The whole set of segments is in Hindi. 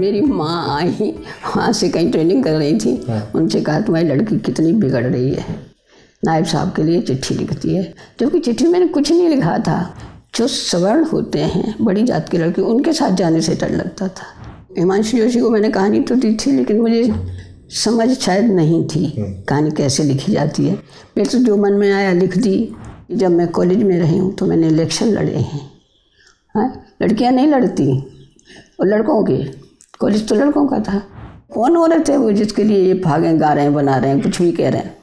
मेरी माँ आई वहाँ से कहीं ट्रेनिंग कर रही थी। उनसे कहा तुम्हारी लड़की कितनी बिगड़ रही है? नायब साहब के लिए चिट्ठी लिखती है। जबकि चिट्ठी मैंने कुछ नहीं लिखा था। जो सवर्ण होते हैं बड़ी जात की लड़की उनके साथ जाने से डर लगता था। हिमांशु जोशी को मैंने कहानी तो दी थी लेकिन मुझे समझ शायद नहीं थी कहानी कैसे लिखी जाती है। मैं तो जो मन में आया लिख दी जब मैं कॉलेज में रही हूँ तो मैंने इलेक्शन लड़े हैं। हाँ लड़कियाँ नहीं लड़ती और लड़कों के। कॉलेज तो लड़कों का था। कौन हो रहे थे वो जिसके लिए ये भागे गा रहे हैं बना रहे हैं कुछ भी कह रहे हैं?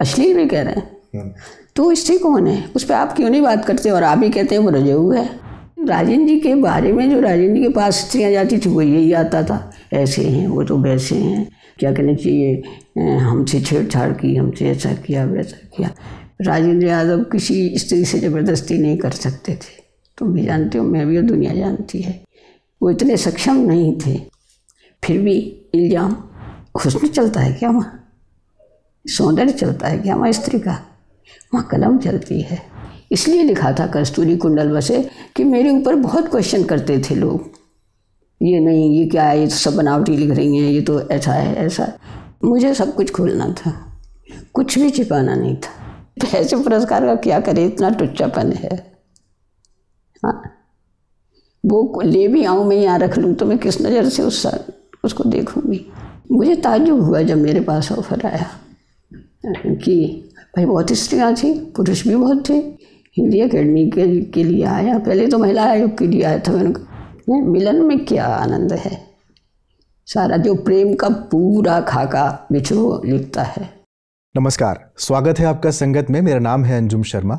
अश्लील भी कह रहे हैं। तो स्त्री कौन है? उस पर आप क्यों नहीं बात करते और आप ही कहते हैं वो रजेऊ है? राजेंद्र जी के बारे में जो राजेंद्र जी के पास स्त्रियाँ जाती थी वो यही आता था। ऐसे हैं वो तो वैसे हैं। क्या कहना चाहिए? हमसे छेड़छाड़ की हमसे ऐसा किया वैसा किया। राजेंद्र यादव किसी स्त्री से ज़बरदस्ती नहीं कर सकते थे। तुम भी जानते हो मैं भी और दुनिया जानती है। वो इतने सक्षम नहीं थे। फिर भी इल्ज़ाम खुशन चलता है क्या वहाँ? सौंदर्य चलता है क्या वहाँ स्त्री का? वहाँ कलम चलती है। इसलिए लिखा था कस्तूरी कुंडल बसे कि मेरे ऊपर बहुत क्वेश्चन करते थे लोग। ये नहीं, ये क्या है? ये तो सब बनावटी लिख रही हैं, ये तो ऐसा है, ऐसा मुझे सब कुछ खोलना था। कुछ भी छिपाना नहीं था। ऐसे पुरस्कार का क्या करे? इतना टुच्चापन है। हाँ। वो ले भी आऊँ मैं यहाँ रख लूँ तो मैं किस नज़र से उस उसको देखूँगी? मुझे ताजुब हुआ जब मेरे पास ऑफ़र आया। कि भाई बहुत स्त्रियाँ थी पुरुष भी बहुत थे। हिंदी अकेडमी के, के लिए आया। पहले तो महिला आयोग के लिए आया था। मैंने मिलन में क्या आनंद है? सारा जो प्रेम का पूरा खाका बिछो लिखता है। नमस्कार स्वागत है आपका संगत में। मेरा नाम है अंजुम शर्मा।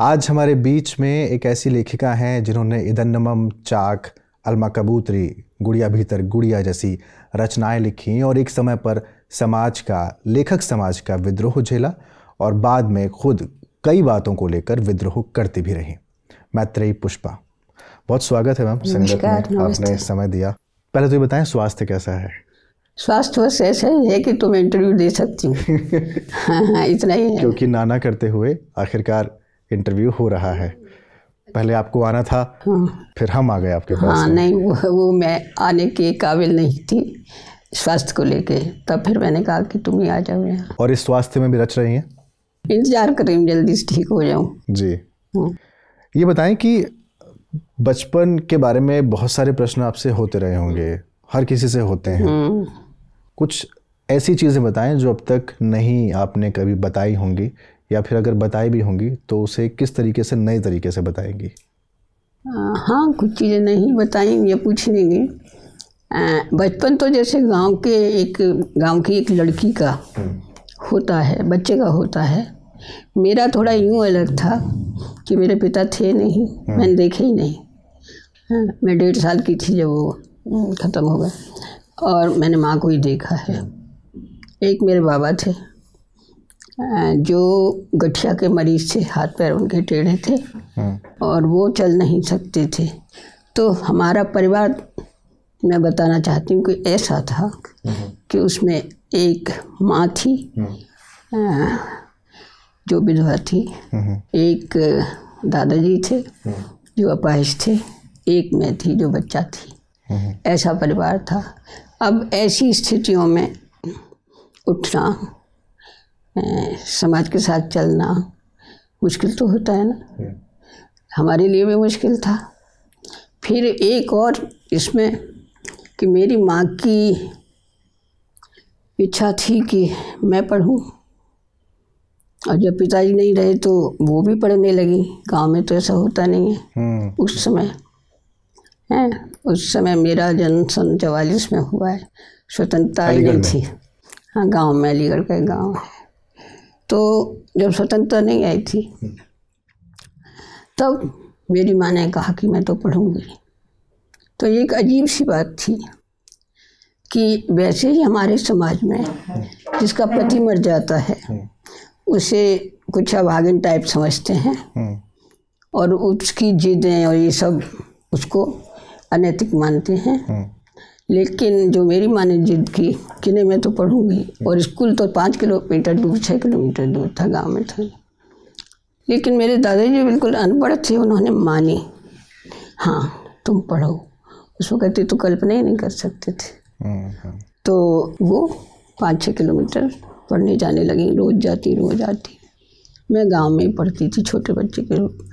आज हमारे बीच में एक ऐसी लेखिका हैं जिन्होंने इदन्नमम चाक अलमा कबूतरी गुड़िया भीतर गुड़िया जैसी रचनाएँ लिखी और एक समय पर समाज का लेखक समाज का विद्रोह झेला और बाद में खुद कई बातों को लेकर विद्रोह करती भी रहीं। मैत्रेयी पुष्पा। बहुत स्वागत है मैम संगत में आपने समय दिया। पहले तो ये बताएँ स्वास्थ्य कैसा है? स्वास्थ्य बस ऐसा ही है कि तुम इंटरव्यू दे सकती हूँ। हाँ, हाँ इतना ही है। क्योंकि नाना करते हुए आखिरकार इंटरव्यू हो रहा है। पहले आपको आना था हाँ, फिर हम आ गए आपके पास हाँ नहीं वो वो मैं आने के काबिल नहीं थी स्वास्थ्य को लेके। तब फिर मैंने कहा कि तुम ही आ जाओ यहाँ। और इस स्वास्थ्य में भी रच रही हैं? इंतज़ार कर रही हूँ जल्दी से ठीक हो जाऊँ। जी। हाँ। ये बताएँ कि बचपन के बारे में बहुत सारे प्रश्न आपसे होते रहे होंगे हर किसी से होते हैं। हाँ। कुछ ऐसी चीज़ें बताएँ जो अब तक नहीं आपने कभी बताई होंगी या फिर अगर बताई भी होंगी तो उसे किस तरीके से नए तरीके से बताएँगी? हाँ कुछ चीज़ें नहीं बताई या पूछ लेंगे। बचपन तो जैसे गाँव के एक गाँव की एक लड़की का होता है बच्चे का होता है। मेरा थोड़ा यूँ अलग था कि मेरे पिता थे नहीं मैंने देखे ही नहीं। हाँ, मैं डेढ़ साल की थी जब वो ख़त्म हो गए। और मैंने माँ को ही देखा है। एक मेरे बाबा थे। जो गठिया के मरीज़ थे हाथ पैर उनके टेढ़े थे और वो चल नहीं सकते थे। तो हमारा परिवार मैं बताना चाहती हूँ कि ऐसा था कि उसमें एक माँ थी जो विधवा थी एक दादाजी थे जो अपाहिज थे एक मैं थी जो बच्चा थी। ऐसा परिवार था। अब ऐसी स्थितियों में उठना समाज के साथ चलना मुश्किल तो होता है ना। हमारे लिए भी मुश्किल था। फिर एक और इसमें कि मेरी माँ की इच्छा थी कि मैं पढ़ूं। और जब पिताजी नहीं रहे तो वो भी पढ़ने लगी। गाँव में तो ऐसा होता नहीं है। हम्म। उस समय है उस समय मेरा जन्म सन चवालीस में हुआ है। स्वतंत्रता नहीं थी। हाँ गाँव में अलीगढ़ का गाँव है। तो जब स्वतंत्रता नहीं आई थी, तब मेरी माँ ने कहा कि मैं तो पढ़ूँगी। तो ये एक अजीब सी बात थी कि वैसे ही हमारे समाज में जिसका पति मर जाता है, उसे कुछ अभागिन टाइप समझते हैं और उसकी जिदें और ये सब उसको अनैतिक मानते हैं। लेकिन जो मेरी माँ ने जिद की कि नहीं मैं तो पढ़ूँगी। और स्कूल तो पाँच किलोमीटर दूर छः किलोमीटर दूर था गाँव में था। लेकिन मेरे दादाजी बिल्कुल अनपढ़ थे उन्होंने मानी हाँ तुम पढ़ो। उस वक्त तो कल्पना ही नहीं कर सकते थे। हम्म, हम्म। तो वो पाँच छः किलोमीटर पढ़ने जाने लगी रोज़ जाती रोज़ आती। मैं गाँव में ही पढ़ती थी छोटे बच्चे के रूप में।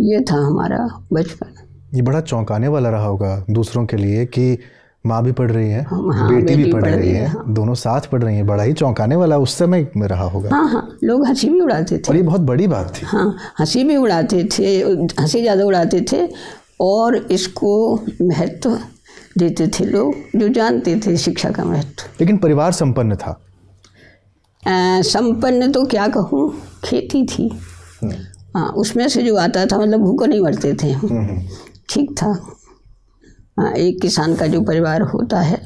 ये था हमारा बचपन। ये बड़ा चौंकाने वाला रहा होगा दूसरों के लिए कि माँ भी पढ़ रही है हाँ, हाँ, बेटी, भी पढ़ पढ़ रही है है, दोनों साथ पढ़ रही हैं बड़ा ही चौंकाने वाला उस समय में रहा होगा। हाँ हाँ लोग हँसी भी उड़ाते थे। और ये बहुत बड़ी बात थी। हाँ हँसी भी उड़ाते थे हँसी ज़्यादा उड़ाते थे और इसको महत्व देते थे लोग जो जानते थे शिक्षा का महत्व। लेकिन परिवार संपन्न था। संपन्न तो क्या कहूँ खेती थी। हाँ उसमें से जो आता था मतलब भूखों नहीं मरते थे ठीक था। हाँ एक किसान का जो परिवार होता है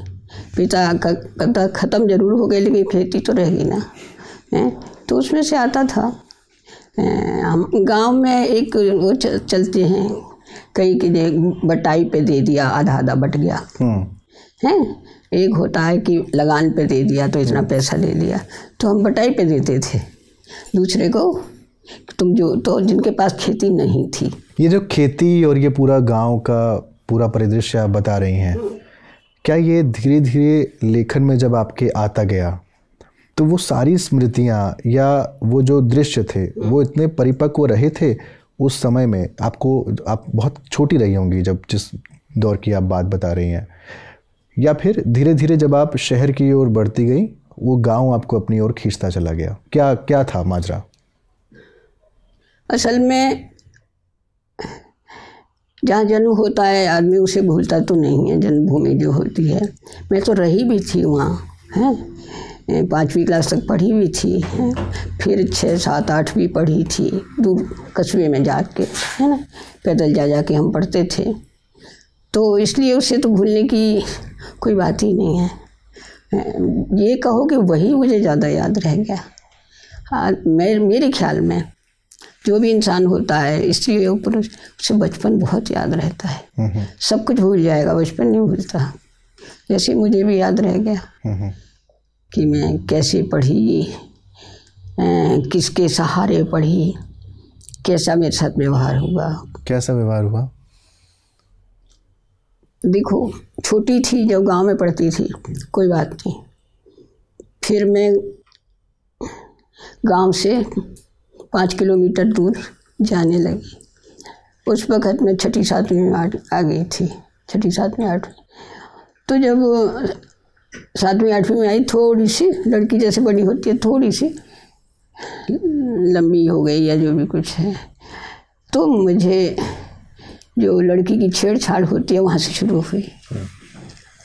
पिता का पिता ख़त्म ज़रूर हो गए लेकिन खेती तो रहेगी ना। हैं? तो उसमें से आता था। हम गाँव में एक वो चलते हैं। कई के बटाई पे दे दिया आधा आधा बट गया। है? एक होता है कि लगान पे दे दिया तो इतना पैसा ले लिया। तो हम बटाई पे देते थे। दूसरे को तुम जो तो जिनके पास खेती नहीं थी। ये जो खेती और ये पूरा गाँव का पूरा परिदृश्य आप बता रही हैं, क्या ये धीरे धीरे लेखन में जब आपके आता गया तो वो सारी स्मृतियाँ या वो जो दृश्य थे, वो इतने परिपक्व रहे थे उस समय में? आपको, आप बहुत छोटी रही होंगी जब जिस दौर की आप बात बता रही हैं। या फिर धीरे धीरे जब आप शहर की ओर बढ़ती गई, वो गाँव आपको अपनी ओर खींचता चला गया? क्या क्या था माजरा? असल में जहाँ जन्म होता है, आदमी उसे भूलता तो नहीं है, जन्मभूमि जो होती है। मैं तो रही भी थी वहाँ, हैं? पाँचवीं क्लास तक पढ़ी भी थी, हैं? फिर छः, सात, आठ भी पढ़ी थी, दूर कस्बे में जा जाके, है ना? पैदल जा जा के हम पढ़ते थे। तो इसलिए उसे तो भूलने की कोई बात ही नहीं है। ये कहो कि वही मुझे ज़्यादा याद रह गया। हाँ मेरे ख्याल में जो भी इंसान होता है स्त्री और पुरुष उसे बचपन बहुत याद रहता है। सब कुछ भूल जाएगा बचपन नहीं भूलता। जैसे मुझे भी याद रह गया कि मैं कैसे पढ़ी किसके सहारे पढ़ी कैसा मेरे साथ व्यवहार हुआ। कैसा व्यवहार हुआ? देखो छोटी थी जब गाँव में पढ़ती थी कोई बात नहीं। फिर मैं गाँव से पाँच किलोमीटर दूर जाने लगी। उस वक़्त मैं छठी सातवीं में आठ आ गई थी। छठी सातवीं आठवीं। तो जब सातवीं आठवीं में आई थोड़ी सी लड़की जैसे बड़ी होती है थोड़ी सी लंबी हो गई या जो भी कुछ है तो मुझे जो लड़की की छेड़छाड़ होती है वहाँ से शुरू हुई।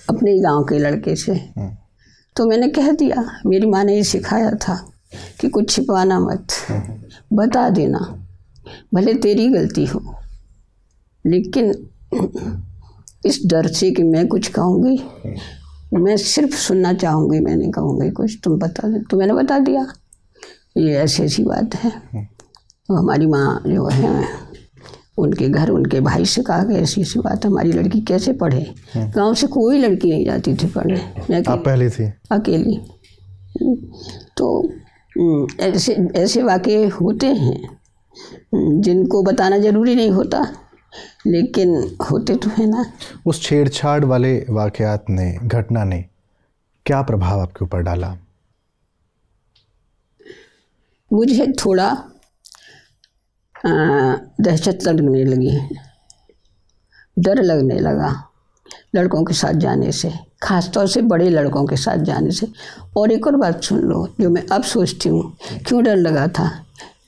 अपने ही गाँव के लड़के से। तो मैंने कह दिया मेरी माँ ने ये सिखाया था। कि कुछ छिपाना मत। बता देना भले तेरी गलती हो लेकिन इस डर से कि मैं कुछ कहूँगी मैं सिर्फ़ सुनना चाहूँगी मैं नहीं कहूँगी कुछ तुम बता दे तो मैंने बता दिया। ये ऐसी ऐसी बात है। तो हमारी माँ जो है उनके घर उनके भाई से कहा कि ऐसी ऐसी बात हमारी लड़की कैसे पढ़े? गाँव से कोई लड़की नहीं जाती थी पढ़ने। मैं आप पहले थी। अकेली। तो ऐसे ऐसे वाक़े होते हैं। हम्म, जिनको बताना ज़रूरी नहीं होता लेकिन होते तो है ना। उस छेड़छाड़ वाले वाकयात ने घटना ने क्या प्रभाव आपके ऊपर डाला? मुझे थोड़ा दहशत लगने लगी। डर लगने लगा लड़कों के साथ जाने से। खास तौर से बड़े लड़कों के साथ जाने से। और एक और बात सुन लो, जो मैं अब सोचती हूँ, क्यों डर लगा था?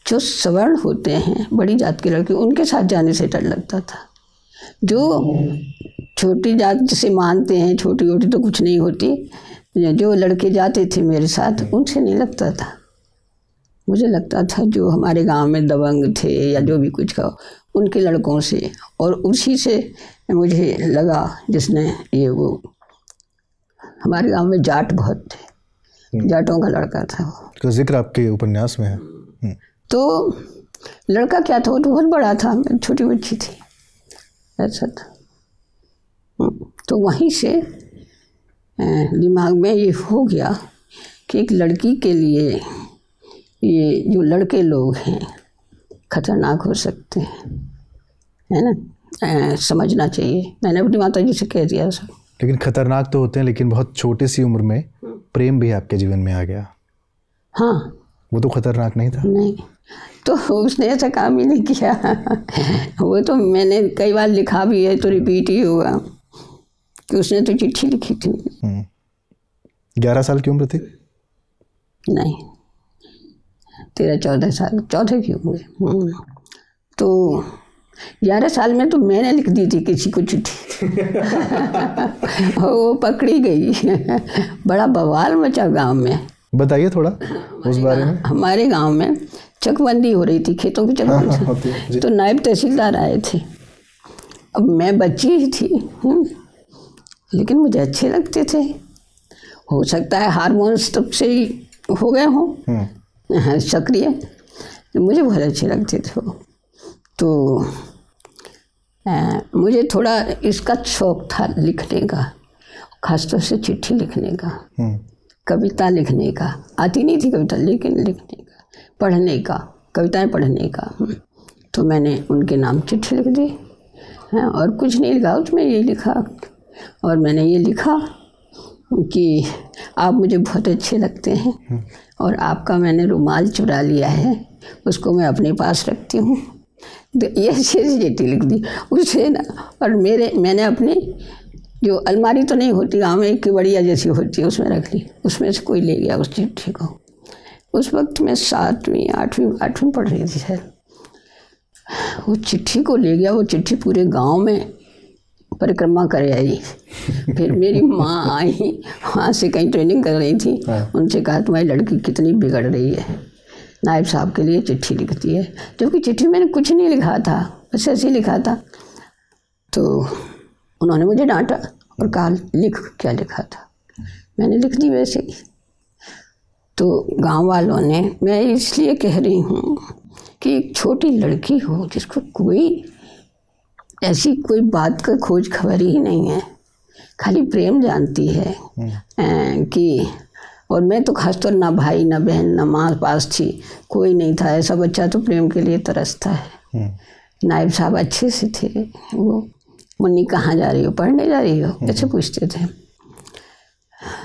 जो सवर्ण होते हैं, बड़ी जात के लड़के, उनके साथ जाने से डर लगता था। जो छोटी जात जिसे मानते हैं, छोटी छोटी तो कुछ नहीं होती जो लड़के जाते थे मेरे साथ, उनसे नहीं लगता था। मुझे लगता था जो हमारे गाँव में दबंग थे, या जो भी कुछ का उनके लड़कों से, और उसी से मुझे लगा जिसने ये वो हमारे गाँव में जाट बहुत थे। जाटों का लड़का था वो। तो ज़िक्र आपके उपन्यास में है। हम्म, तो लड़का क्या था? वो तो बहुत बड़ा था मैं छोटी बच्ची थी। ऐसा था। हम्म, तो वहीं से दिमाग में ये हो गया कि एक लड़की के लिए ये जो लड़के लोग हैं खतरनाक हो सकते हैं। है ना? समझना चाहिए। मैंने अपनी माता जी से कह दिया सब। लेकिन खतरनाक तो होते हैं लेकिन बहुत छोटी सी उम्र में प्रेम भी आपके जीवन में आ गया। हाँ। वो तो खतरनाक नहीं था? नहीं। तो उसने ऐसा काम ही नहीं किया। वो तो मैंने कई बार लिखा भी है तो रिपीट ही हुआ कि उसने तो चिट्ठी लिखी थी। हम्म। ग्यारह साल की उम्र थी? नहीं। तेरह चौदह साल चौदह की हुए हम्म। तो ग्यारह साल में तो मैंने लिख दी थी किसी को चिट्ठी। वो पकड़ी गई। बड़ा बवाल मचा गाँव में। बताइए थोड़ा उस बारे में। हमारे गाँव में चकबंदी हो रही थी खेतों की होती है, चकबंदी तो नायब तहसीलदार आए थे। अब मैं बच्ची ही थी लेकिन मुझे अच्छे लगते थे। हो सकता है हारमोन्स तब से ही हो गए हों। हम्म, हाँ, सक्रिय। मुझे बहुत अच्छे लगते थे तो मुझे थोड़ा इसका शौक था लिखने का खासतौर से चिट्ठी लिखने का हम्म, कविता लिखने का। आती नहीं थी कविता लेकिन लिखने का पढ़ने का कविताएँ पढ़ने का। हम्म। तो मैंने उनके नाम चिट्ठी लिख दी। है और कुछ नहीं लिखा उसमें ये लिखा। और मैंने ये लिखा कि आप मुझे बहुत अच्छे लगते हैं और आपका मैंने रुमाल चुरा लिया है उसको मैं अपने पास रखती हूँ। ये चीज़ चिट्ठी लिख दी। उससे ना और मेरे मैंने अपनी जो अलमारी तो नहीं होती गाँव में एक बढ़िया जैसी होती है उसमें रख ली। उसमें से कोई ले गया उस चिट्ठी को उस वक्त मैं सातवीं आठवीं आठवीं पढ़ रही थी सर वो चिट्ठी को ले गया वो चिट्ठी पूरे गाँव में परिक्रमा कर आई। फिर मेरी माँ आई वहाँ से कहीं ट्रेनिंग कर रही थी। उनसे कहा तुम्हारी लड़की कितनी बिगड़ रही है। नायब साहब के लिए चिट्ठी लिखती है। जबकि चिट्ठी मैंने कुछ नहीं लिखा था बस ऐसे ही लिखा था। तो उन्होंने मुझे डांटा और कहा लिख क्या लिखा था? मैंने लिख दी वैसे ही। तो गाँव वालों ने मैं इसलिए कह रही हूँ कि एक छोटी लड़की हो जिसको कोई ऐसी कोई बात का खोज खबर ही नहीं है। खाली प्रेम जानती है कि और मैं तो खासतौर ना भाई ना बहन ना माँ पास थी। कोई नहीं था। ऐसा बच्चा तो प्रेम के लिए तरसता है। हम्म, नायब साहब अच्छे से थे। वो मुन्नी कहाँ जा रही हो? पढ़ने जा रही हो? ऐसे पूछते थे।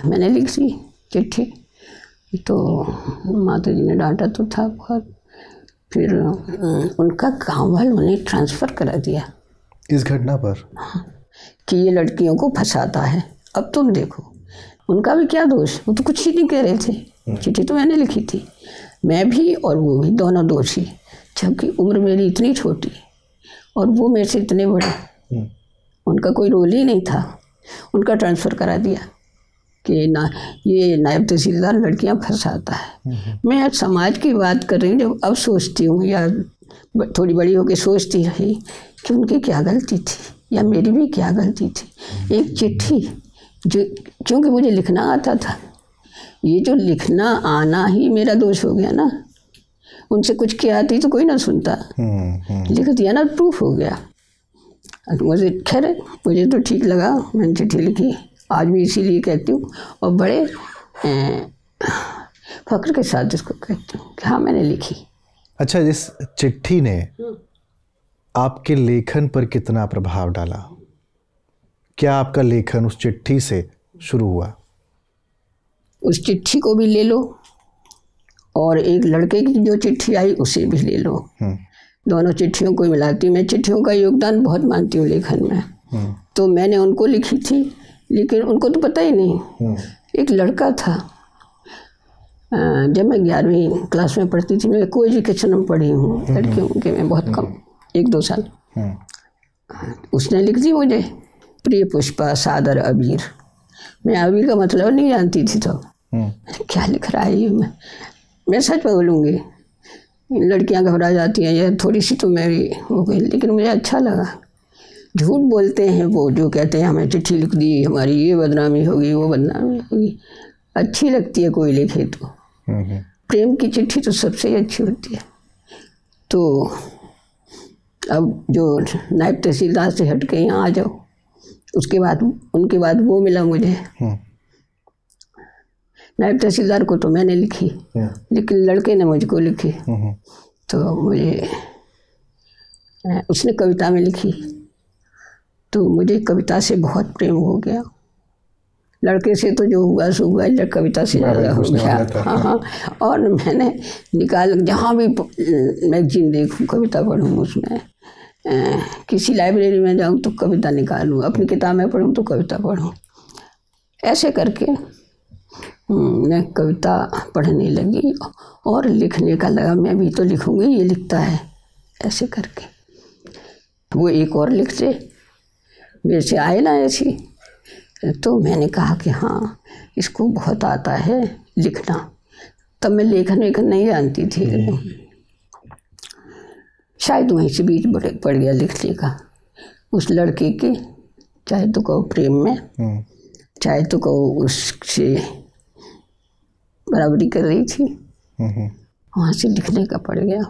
मैंने लिख दी चिट्ठी। तो माता जी ने डांटा तो था बहुत फिर उनका गाँव वालों ने ट्रांसफ़र करा दिया। इस घटना पर? कि ये लड़कियों को फंसाता है। अब तुम देखो। उनका भी क्या दोष? वो तो कुछ ही नहीं कह रहे थे। चिट्ठी तो मैंने लिखी थी। मैं भी और वो भी दोनों दोषी जबकि उम्र मेरी इतनी छोटी और वो मेरे से इतने बड़े। हम्म, उनका कोई रोल ही नहीं था। उनका ट्रांसफ़र करा दिया कि ना ये नायब तहसीलदार लड़कियाँ फंसाता है। मैं आज समाज की बात कर रही हूँ जब अब सोचती हूँ या थोड़ी बड़ी होकर सोचती रही कि उनकी क्या गलती थी या मेरी भी क्या गलती थी। एक चिट्ठी जो क्योंकि मुझे लिखना आता था। ये जो लिखना आना ही मेरा दोष हो गया ना। उनसे कुछ किया आती तो कोई ना सुनता। हम्म, हम्म, लिख दिया ना प्रूफ हो गया। मुझे खैर मुझे तो ठीक लगा। मैंने चिट्ठी लिखी। आज भी इसीलिए कहती हूँ। और बड़े फख्र के साथ इसको कहती हूँ कि हाँ मैंने लिखी। अच्छा इस चिट्ठी ने आपके लेखन पर कितना प्रभाव डाला? क्या आपका लेखन उस चिट्ठी से शुरू हुआ? उस चिट्ठी को भी ले लो और एक लड़के की जो चिट्ठी आई उसे भी ले लो। हम्म, दोनों चिट्ठियों को मिलाती हूँ। मैं चिट्ठियों का योगदान बहुत मानती हूँ लेखन में। हम्म, तो मैंने उनको लिखी थी लेकिन उनको तो पता ही नहीं। हम्म, एक लड़का था। जब मैं ग्यारहवीं क्लास में पढ़ती थी मैं को एजुकेशन में पढ़ी हूँ। लड़कियों के मैं बहुत कम एक दो साल। उसने लिख दी मुझे। प्रिय पुष्पा सादर अबीर। मैं अबीर का मतलब नहीं जानती थी तो। हम्म, क्या लिख रहा है ये? मैं मैं सच बोलूँगी। लड़कियाँ घबरा जाती हैं या थोड़ी सी तो मेरी हो गई लेकिन मुझे अच्छा लगा। झूठ बोलते हैं वो जो कहते हैं हमें चिट्ठी लिख दी हमारी ये बदनामी होगी वो बदनामी होगी। अच्छी लगती है कोई लिखे तो। हम्म, हम्म, प्रेम की चिट्ठी तो सबसे ही अच्छी होती है। तो अब जो नायब तहसीलदार से हट के यहाँ आ जाओ। उसके बाद उनके बाद वो मिला मुझे। हम्म, नायब तहसीलदार को तो मैंने लिखी हम्म, लेकिन लड़के ने मुझको लिखी। हम्म, तो मुझे उसने कविता में लिखी। तो मुझे कविता से बहुत प्रेम हो गया। लड़के से तो जो हुआ सो हुआ कविता से ज़्यादा हो गया। हाँ हाँ। और मैंने निकाल जहाँ भी मैगजीन देखूँ कविता पढ़ूँ उसमें किसी लाइब्रेरी में जाऊँ तो कविता निकालूँ अपनी किताब में पढ़ूँ तो कविता पढ़ूँ। ऐसे करके हम्म, मैं कविता पढ़ने लगी और लिखने का लगा। मैं भी तो लिखूँगी ये लिखता है। ऐसे करके। वो एक और लिखते मेरे से आए ना ऐसी। तो मैंने कहा कि हाँ इसको बहुत आता है लिखना। तब मैं लेखन वेखन नहीं जानती थी। शायद वहीं से बीच पड़ गया लिखने का। उस लड़के के चाहे तो कहो प्रेम में हम्म, चाहे तो कहो उससे बराबरी कर रही थी। हम्म, हम्म। वहाँ से लिखने का पड़ गया।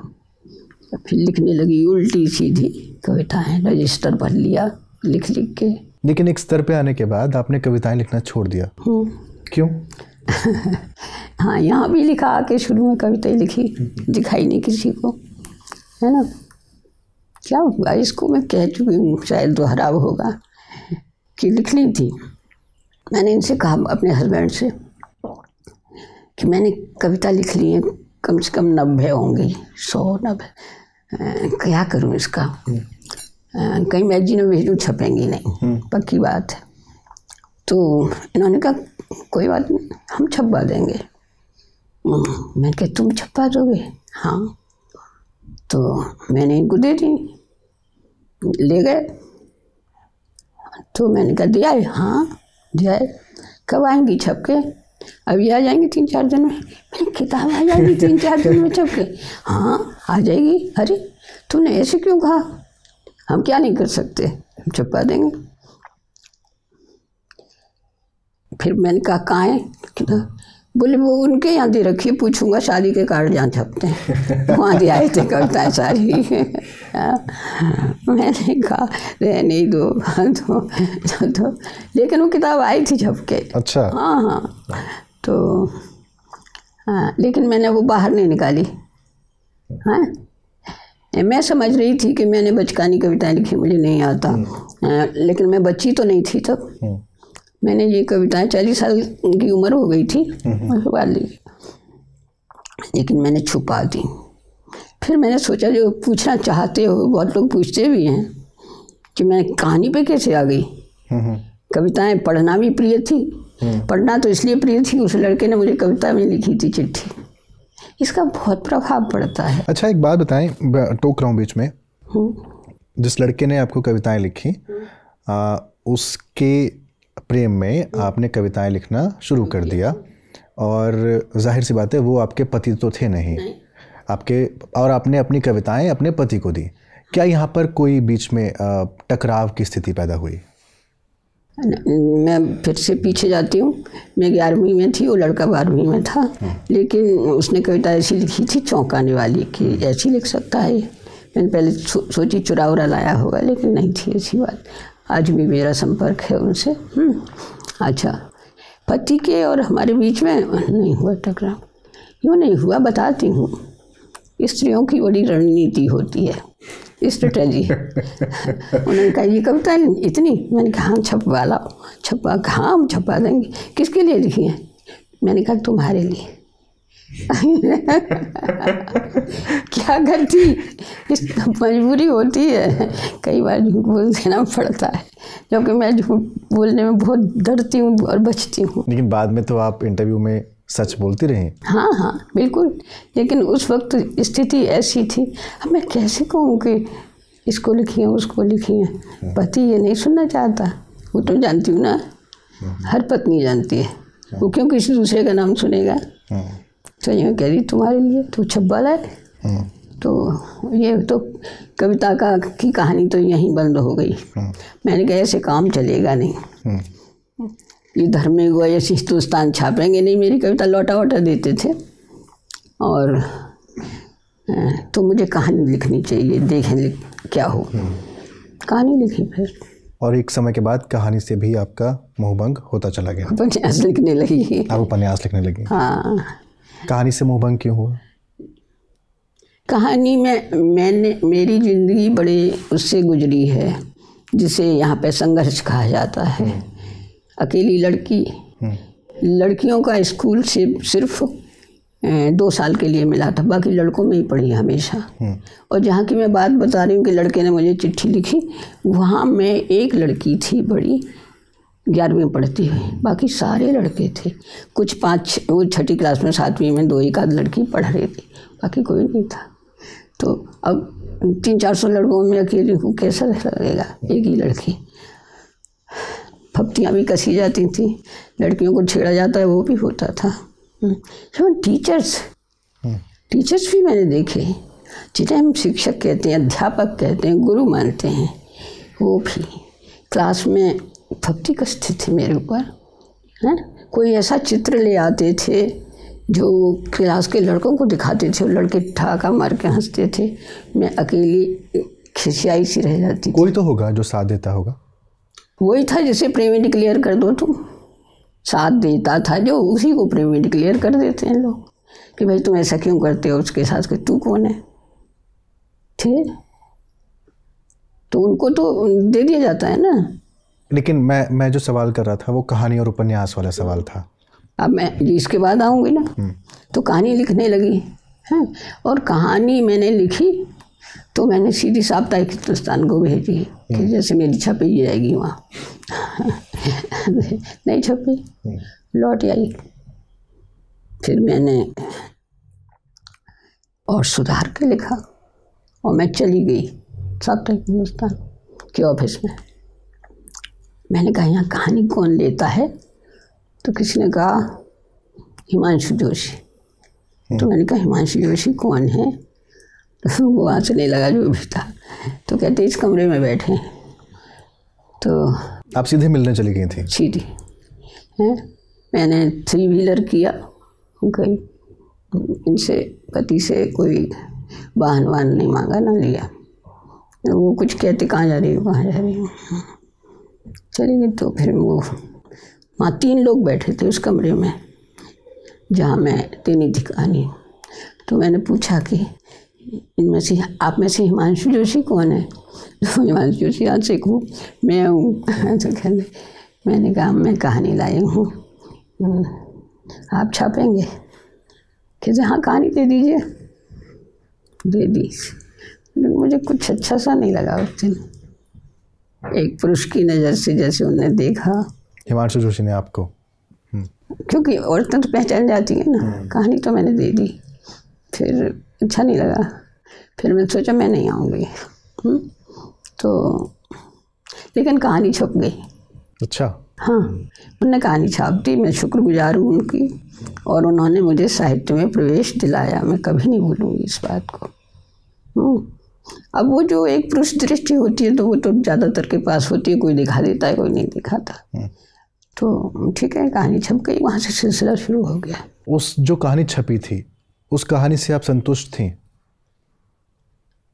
तो फिर लिखने लगी उल्टी सीधी कविताएँ रजिस्टर भर लिया लिख लिख के। लेकिन एक स्तर पे आने के बाद आपने कविताएँ लिखना छोड़ दिया। क्यों? हाँ यहाँ भी लिखा आके शुरू में कविताएँ लिखी दिखाई नहीं किसी को। है ना? क्या हुआ? इसको मैं कह चुकी हूँ शायद दोहराव होगा। कि लिखनी थी। मैंने इनसे कहा अपने हस्बैंड से कि मैंने कविता लिख ली है कम से कम नब्बे होंगी सौ नब्बे। क्या करूँ इसका? अ, कहीं मैगजीन में भेजूँ छपेंगी नहीं। पक्की बात है। तो इन्होंने कहा कोई बात नहीं हम छपवा देंगे। हम्म, मैं कहा तुम छपवा दोगे? हाँ। तो मैंने इनको दे दी। ले गए। तो मैंने कहा, दिया है। हाँ दिया है। कब आएँगी छप के अभी आ जाएँगे तीन चार दिन में। मैंने किताब आ जाएगी तीन चार दिन में छप के हाँ आ जाएगी। अरे, तूने ऐसे क्यों कहा? हम क्या नहीं कर सकते, हम छपवा देंगे। फिर मैंने कहा, कहाँ है? किताब बोले वो उनके यहाँ दे रखी पूछूँगा शादी के कार्ड जहाँ छपते हैं। वहाँ दे आए थे कविताएँ सारी हाँ, मैंने कहा रहने ही दो तो, तो, तो लेकिन वो किताब आई थी छप के। अच्छा। हाँ हाँ। तो हाँ लेकिन मैंने वो बाहर नहीं निकाली। हाँ। मैं समझ रही थी कि मैंने बचकानी कविताएँ लिखी मुझे नहीं आता। हाँ, लेकिन मैं बच्ची तो नहीं थी तब। हम्म, मैंने ये कविताएँ चालीस साल की उम्र हो गई थी उसके बाद लेकिन मैंने छुपा दी। फिर मैंने सोचा जो पूछना चाहते हो बहुत लोग पूछते भी हैं कि मैं कहानी पे कैसे आ गई? हम्म, हम्म। कविताएँ पढ़ना भी प्रिय थी। पढ़ना तो इसलिए प्रिय थी उस लड़के ने मुझे कविता में लिखी थी चिट्ठी। इसका बहुत प्रभाव पड़ता है। अच्छा एक बात बताएँ टोक रहा हूँ बीच में। जिस लड़के ने आपको कविताएँ लिखी आ, उसके प्रेम में आपने कविताएँ लिखना शुरू कर दिया। और ज़ाहिर सी बात है वो आपके पति तो थे नहीं। आपके और आपने अपनी कविताएँ अपने पति को दी। क्या यहाँ पर कोई बीच में टकराव की स्थिति पैदा हुई? मैं फिर से पीछे जाती हूँ। मैं ग्यारहवीं में थी वो लड़का बारहवीं में था। लेकिन उसने कविता ऐसी लिखी थी चौंकाने वाली कि ऐसी लिख सकता है। मैंने पहले सो, सोची चुरा उरा लाया होगा लेकिन नहीं थी ऐसी बात। आज भी मेरा संपर्क है उनसे। हम्म, अच्छा। पति के और हमारे बीच में नहीं हुआ टकराव। क्यों नहीं हुआ बताती हूँ। स्त्रियों की बड़ी रणनीति होती है। स्ट्रेटजी। उन्होंने कहा ये कविता इतनी मैंने कहा हाँ छपवा लाओ। छपवा हाँ हम छपवा देंगे। किसके लिए लिखी है? मैंने कहा तुम्हारे लिए। क्या करती? मजबूरी होती है। कई बार झूठ बोल देना पड़ता है। क्योंकि मैं झूठ बोलने में बहुत डरती हूँ और बचती हूँ। लेकिन बाद में तो आप इंटरव्यू में सच बोलती रही। हाँ हाँ बिल्कुल। लेकिन उस वक्त स्थिति ऐसी थी। अब मैं कैसे कहूँ कि इसको लिखी है उसको लिखी है? पति ये नहीं सुनना चाहता। वो तो जानती हूँ ना। हर पत्नी जानती है। वो क्यों किसी दूसरे का नाम सुनेगा? तो ये कह रही तुम्हारे लिए तो छब्बा लाए तो ये तो कविता का की कहानी तो यहीं बंद हो गई। मैंने कहा ऐसे काम चलेगा नहीं। ये धर्म में गए हिंदुस्तान छापेंगे नहीं मेरी कविता लौटा वोटा देते थे। और तो मुझे कहानी लिखनी चाहिए देखें लिख क्या हो। कहानी लिखी फिर। और एक समय के बाद कहानी से भी आपका मोहभंग होता चला गया। उपन्यास लिखने लगी। आप उपन्यास लिखने लगी। हाँ। कहानी से मोहभंग क्यों हुआ? कहानी में मैंने मेरी ज़िंदगी बड़े उससे गुजरी है जिसे यहाँ पे संघर्ष कहा जाता है। अकेली लड़की। लड़कियों का स्कूल से सिर्फ़ दो साल के लिए मिला था बाकी लड़कों में ही पढ़ी हमेशा। और जहाँ की मैं बात बता रही हूँ कि लड़के ने मुझे चिट्ठी लिखी वहाँ में एक लड़की थी बड़ी ग्यारहवीं में पढ़ती हुई। बाकी सारे लड़के थे। कुछ पाँच वो छठी क्लास में सातवीं में दो एक आध लड़की पढ़ रही थी। बाकी कोई नहीं था। तो अब तीन चार सौ लड़कों में अकेली हूँ कैसा लगेगा? एक ही लड़की। फप्तियाँ भी कसी जाती थी। लड़कियों को छेड़ा जाता है वो भी होता था। इवन टीचर्स टीचर्स भी मैंने देखे जिन्हें हम शिक्षक कहते हैं अध्यापक कहते हैं गुरु मानते हैं वो भी। क्लास में भक्ति कसते थे मेरे ऊपर है कोई ऐसा चित्र ले आते थे जो क्लास के लड़कों को दिखाते थे और लड़के ठाका मार के हँसते थे मैं अकेली खिसियाई सी रह जाती कोई तो होगा जो साथ देता होगा। वही था जिसे प्रेमी क्लियर कर दो तुम। साथ देता था जो उसी को प्रेमी क्लियर कर देते हैं लोग। कि भाई तुम ऐसा क्यों करते हो? उसके साथ कि तू कौन है? ठीक? तो उनको तो दे दिया जाता है ना। लेकिन मैं मैं जो सवाल कर रहा था वो कहानी और उपन्यास वाला सवाल था अब मैं इसके बाद आऊँगी ना हम्म। तो कहानी लिखने लगी है और कहानी मैंने लिखी तो मैंने सीधी साप्ताहिक हिंदुस्तान को भेजी कि हम्म। जैसे मेरी छपी जाएगी वहाँ नहीं छपी हम्म। लौट आई फिर मैंने और सुधार के लिखा और मैं चली गई साप्ताहिक हिंदुस्तान के ऑफ़िस में मैंने कहा यहाँ कहानी कौन लेता है? तो किसी ने कहा हिमांशु जोशी। तो हम्म। मैंने कहा हिमांशु जोशी कौन है? तो वो हंसने लगा जो भी था। तो कहते इस कमरे में बैठे तो आप सीधे मिलने चली गई थी? सीधी हैं? मैंने थ्री व्हीलर किया। गई इनसे पति से कोई वाहन वाहन नहीं मांगा ना लिया। वो कुछ कहते कहाँ जा रही हो? कहाँ जा रही हो? चली गई तो फिर वो वहाँ तीन लोग बैठे थे उस कमरे में जहाँ मैं थी कहानी तो मैंने पूछा कि इनमें से आप में से हिमांशु जोशी कौन है? तो हिमांशु जोशी आज से हूँ मैं हूँ। तो कहने मैंने कहा मैं कहानी लाई हूँ। हम्म, आप छापेंगे? कहते हाँ कहानी दे दीजिए। दे दी। मुझे कुछ अच्छा सा नहीं लगा उस दिन। एक पुरुष की नज़र से जैसे उन्होंने देखा। हिमांशु जोशी ने आपको। हम्म। क्योंकि औरतें तो पहचान जाती हैं ना। हम्म। कहानी तो मैंने दे दी। फिर अच्छा नहीं लगा। फिर मैंने सोचा मैं नहीं आऊँगी। हम्म। तो लेकिन कहानी छप गई। अच्छा। हाँ। उन्होंने कहानी छाप दी। मैं शुक्रगुजार हूँ उनकी। और उन्होंने मुझे साहित्य में प्रवेश दिलाया। मैं कभी नहीं भूलूँगी इस बात को। अब वो जो एक पुरुष दृष्टि होती है तो वो तो ज़्यादातर के पास होती है कोई दिखा देता है कोई नहीं दिखाता। हम्म। तो ठीक है कहानी छप गई वहाँ से सिलसिला शुरू हो गया। उस जो कहानी छपी थी उस कहानी से आप संतुष्ट थी?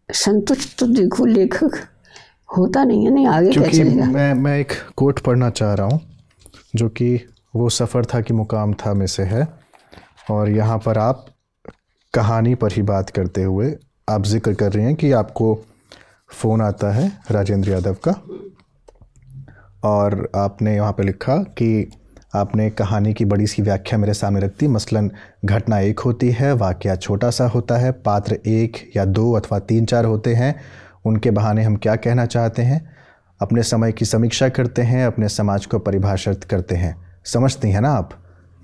संतुष्ट तो देखो लेखक होता नहीं है नहीं आगे क्योंकि मैं मैं एक कोट पढ़ना चाह रहा हूँ जो कि वो सफ़र था कि मुकाम था में से है। और यहाँ पर आप कहानी पर ही बात करते हुए आप ज़िक्र कर रही हैं कि आपको फ़ोन आता है राजेंद्र यादव का और आपने यहाँ पे लिखा कि आपने कहानी की बड़ी सी व्याख्या मेरे सामने रख दी। मसलन घटना एक होती है वाक्य छोटा सा होता है पात्र एक या दो अथवा तीन चार होते हैं उनके बहाने हम क्या कहना चाहते हैं? अपने समय की समीक्षा करते हैं अपने समाज को परिभाषित करते हैं। समझती हैं ना आप?